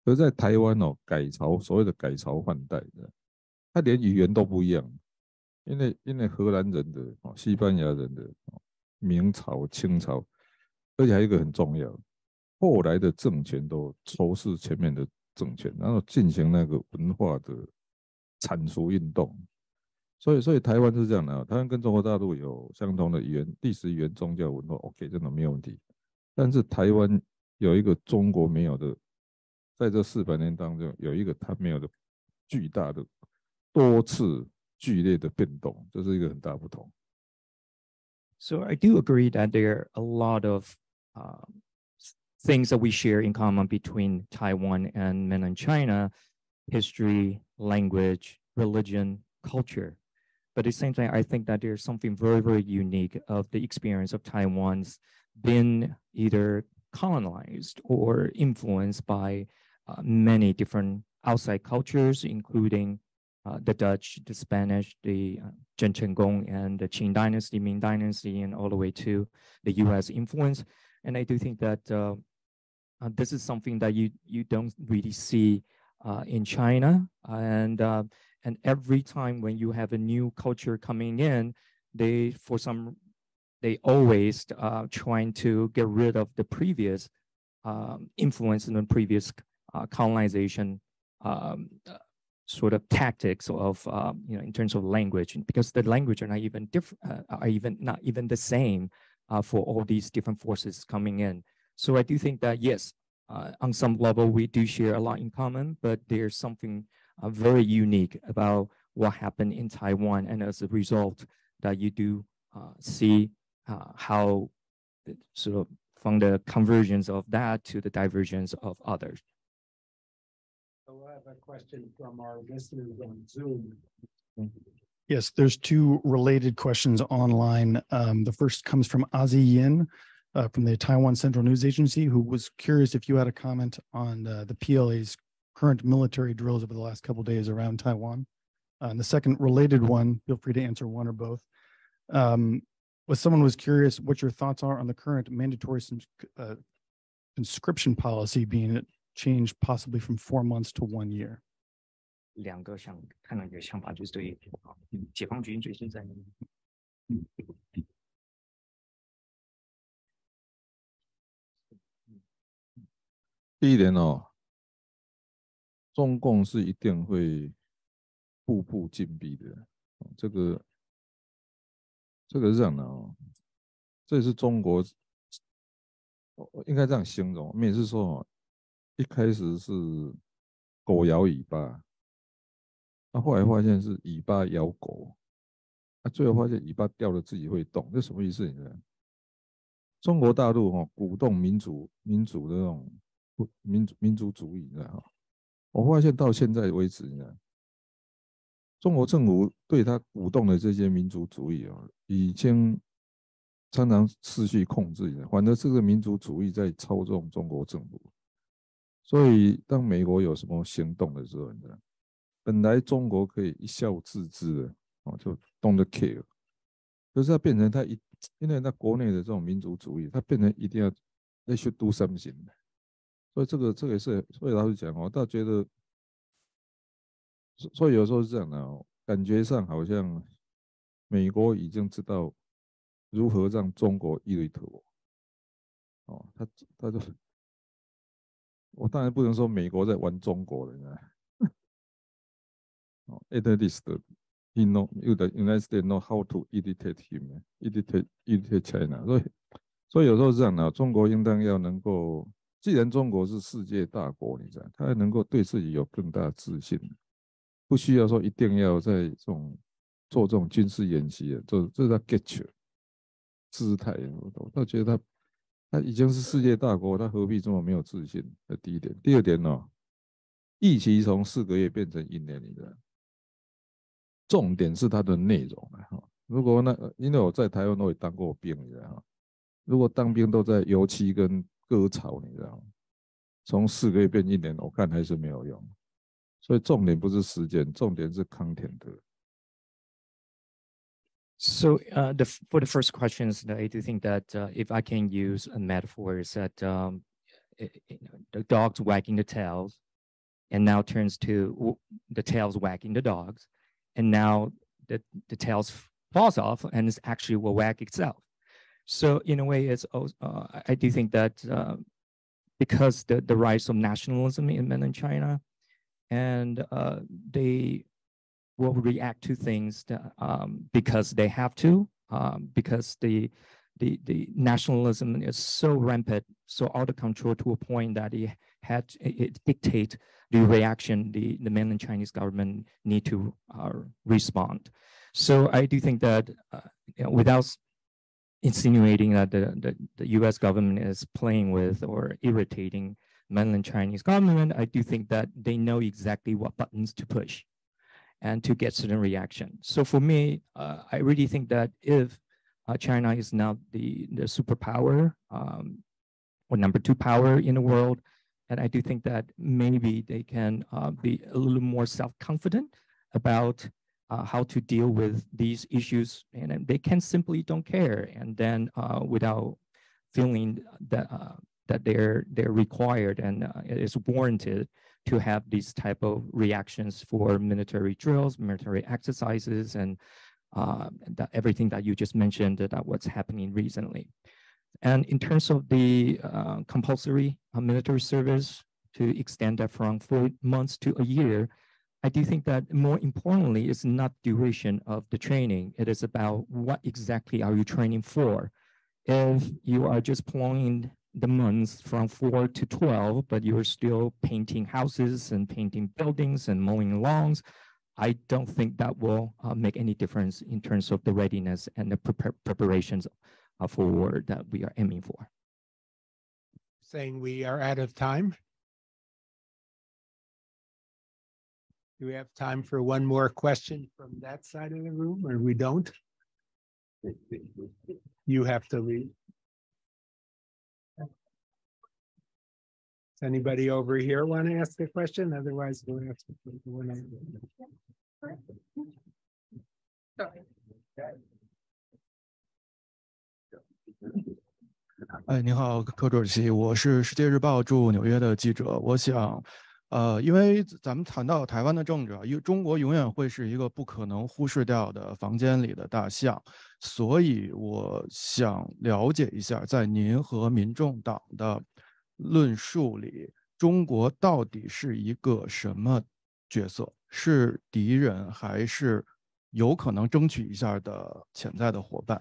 而在台湾哦，改朝所谓的改朝换代的，他连语言都不一样，因为因为荷兰人的哦，西班牙人的哦，明朝、清朝，而且还有一个很重要。后来的政权都仇视前面的政权，然后进行那个文化的铲除运动。所以，所以台湾是这样的啊，台湾跟中国大陆有相同的语言、历史、语言、宗教、文化，OK，真的没有问题。但是台湾有一个中国没有的，在这四百年当中有一个它没有的巨大的、多次剧烈的变动，这是一个很大不同。So I do agree that there are a lot of things that we share in common between Taiwan and mainland China, history, language, religion, culture. But at the same time, I think that there's something very, very unique of the experience of Taiwan's been either colonized or influenced by uh, many different outside cultures, including uh, the Dutch, the Spanish, the uh, Zheng Chenggong, and the Qing Dynasty, Ming Dynasty, and all the way to the U.S. influence. And I do think that uh, uh, this is something that you you don't really see uh, in China, and uh, and every time when you have a new culture coming in, they for some they always uh, trying to get rid of the previous um, influence and the previous uh, colonization um, uh, sort of tactics of um, you know in terms of language. Because the language are not even different are even not even the same for all these different forces coming in so I do think that yes, uh, on some level we do share a lot in common, but there's something uh, very unique about what happened in Taiwan, and as a result, that you do uh, see uh, how sort of from the convergence of that to the divergence of others. So I have a question from our listeners on Zoom. Yes, there's two related questions online. Um, the first comes from Ozzy Yin uh, from the Taiwan Central News Agency, who was curious if you had a comment on uh, the PLA's current military drills over the last couple days around Taiwan. Uh, and the second related one, feel free to answer one or both. Um, was someone was curious what your thoughts are on the current mandatory uh, conscription policy being changed possibly from four months to one year. 两个想看了你的想法，就是对解放军最近在 第一点哦，中共是一定会步步紧逼的，这个这个是这样的哦，这也是中国，应该这样形容，我们也是说，一开始是狗咬尾巴，那后来发现是尾巴咬狗，啊，最后发现尾巴掉了自己会动，这什么意思？你知道？中国大陆哈鼓动民主民主的那种。民族民族主义，你知道哈？我发现到现在为止，你知道，中国政府对他鼓动的这些民族主义啊，已经常常失去控制，反而这个民族主义在操纵中国政府。所以，当美国有什么行动的时候，你知道，本来中国可以一笑置之的，哦，就 don't care，可是它变成它一，因为它国内的这种民族主义，它变成一定要 they should do something。所以这个这个也是，所以老实讲，我倒觉得，所以有时候是这样的，感觉上好像美国已经知道如何让中国一雷头。哦，他他就，我当然不能说美国在玩中国人啊，哦，at least he know, the United States know how to imitate him, imitate imitate China。所以，所以有时候是这样的，中国应当要能够。既然中国是世界大国，你知道，他能够对自己有更大自信，不需要说一定要在这种做这种军事演习，这这是他 get you 姿态。我倒觉得他他已经是世界大国，他何必这么没有自信？这第一点。第二点呢，疫情从四个月变成一年，你知道，重点是它的内容啊。如果那因为我在台湾都也当过兵，你知道，如果当兵都在油漆跟割草，你知道吗？ 从四个月变一年，我看还是没有用。所以重点不是时间，重点是 content。So uh, the for the first questions, I do think that uh, if I can use a metaphor, is that um, it, it, the dogs wagging the tails, and now turns to the tails wagging the dogs, and now the the tails falls off and it's actually will wag itself. So in a way, it's uh, I do think that uh, because the the rise of nationalism in mainland China, and uh, they will react to things that, um, because they have to, um, because the, the, the nationalism is so rampant, so out of control to a point that it had it dictate the reaction the, the mainland Chinese government need to uh, respond. So I do think that uh, you know, without insinuating that the, the, the US government is playing with or irritating mainland Chinese government, I do think that they know exactly what buttons to push and to get certain reaction. So for me, uh, I really think that if uh, China is now the, the superpower um, or number two power in the world, and I do think that maybe they can uh, be a little more self-confident about uh, how to deal with these issues, and they can simply don't care, and then uh, without feeling that uh, that they're they're required and uh, it is warranted to have these type of reactions for military drills, military exercises, and uh, that everything that you just mentioned that what's happening recently. And in terms of the uh, compulsory military service to extend that from four months to a year, I do think that more importantly, it's not duration of the training. It is about what exactly are you training for. If you are just prolonging the months from four to 12, but you're still painting houses and painting buildings and mowing lawns, I don't think that will uh, make any difference in terms of the readiness and the pre preparations uh, for that we are aiming for. Saying we are out of time. Do we have time for one more question from that side of the room or we don't? You have to leave. Does anybody over here want to ask a question? Otherwise, we'll ask. Sorry. 哎，你好，柯主席，我是世界日报驻纽约的记者。我想， 呃，因为咱们谈到台湾的政治啊，因为中国永远会是一个不可能忽视掉的房间里的大象，所以我想了解一下，在您和民众党的论述里，中国到底是一个什么角色？是敌人，还是有可能争取一下的潜在的伙伴？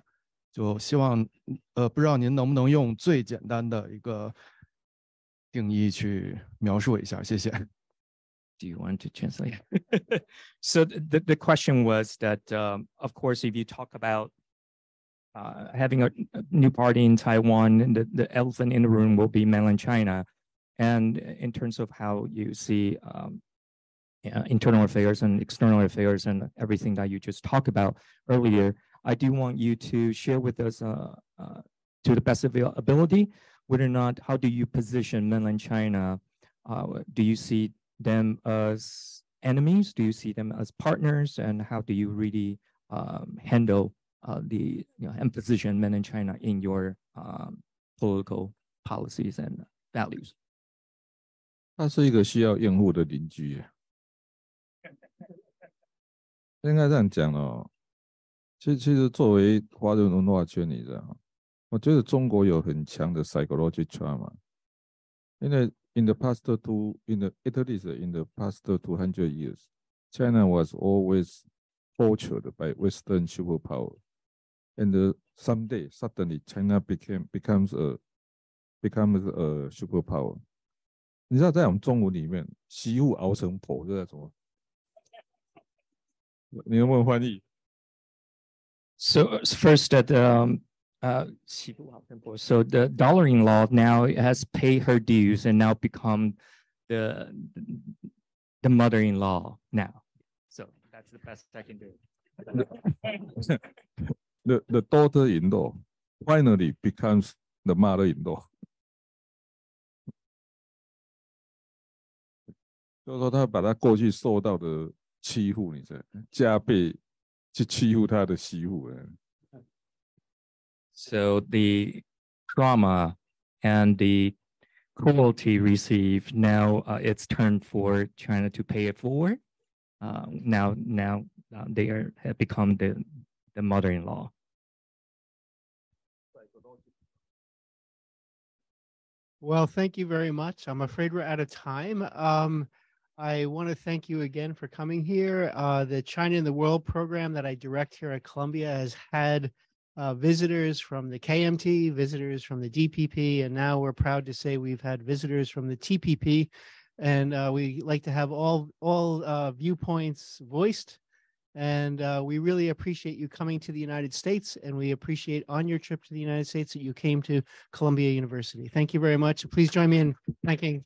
就希望，呃，不知道您能不能用最简单的一个定义去描述一下？谢谢。Do you want to translate? so the the question was that, um, of course, if you talk about uh, having a, a, new party in Taiwan, the, the elephant in the room will be mainland China. And in terms of how you see um, uh, internal affairs and external affairs and everything that you just talked about earlier, I do want you to share with us uh, uh to the best of your ability whether or not how do you position mainland China? Uh, do you see them as enemies? Do you see them as partners? And how do you really um, handle uh, the you know, imposition men in China in your um, political policies and values. 他是一个需要掩护的邻居，应该这样讲哦。其实，其实作为华人文化圈，你知道， 我觉得中国有很强的 psychological trauma。因为 in the past two, in the at least in the past two hundred years, China was always tortured by Western superpower. and uh, someday suddenly China became becomes a becomes a superpower。你知道在我们中文里面，媳妇熬成婆这叫什么？你有没有翻译？So first that um uh so the daughter-in-law now has paid her dues and now become the the mother-in-law now. So that's the best I can do. the, the daughter-in-law finally becomes the mother-in-law. 就是说他把他过去受到的欺负，你知道，加倍去欺负他的媳妇。 So the trauma and the cruelty received now uh, it's turn for China to pay it forward. Uh, now now uh, they are have become the the mother-in-law. Well, thank you very much. I'm afraid we're out of time. Um, I want to thank you again for coming here. Uh, the China in the World program that I direct here at Columbia has had uh, visitors from the KMT, visitors from the DPP, and now we're proud to say we've had visitors from the TPP. And uh, we like to have all all uh, viewpoints voiced. And uh, we really appreciate you coming to the United States, and we appreciate on your trip to the United States that you came to Columbia University. Thank you very much. Please join me in thanking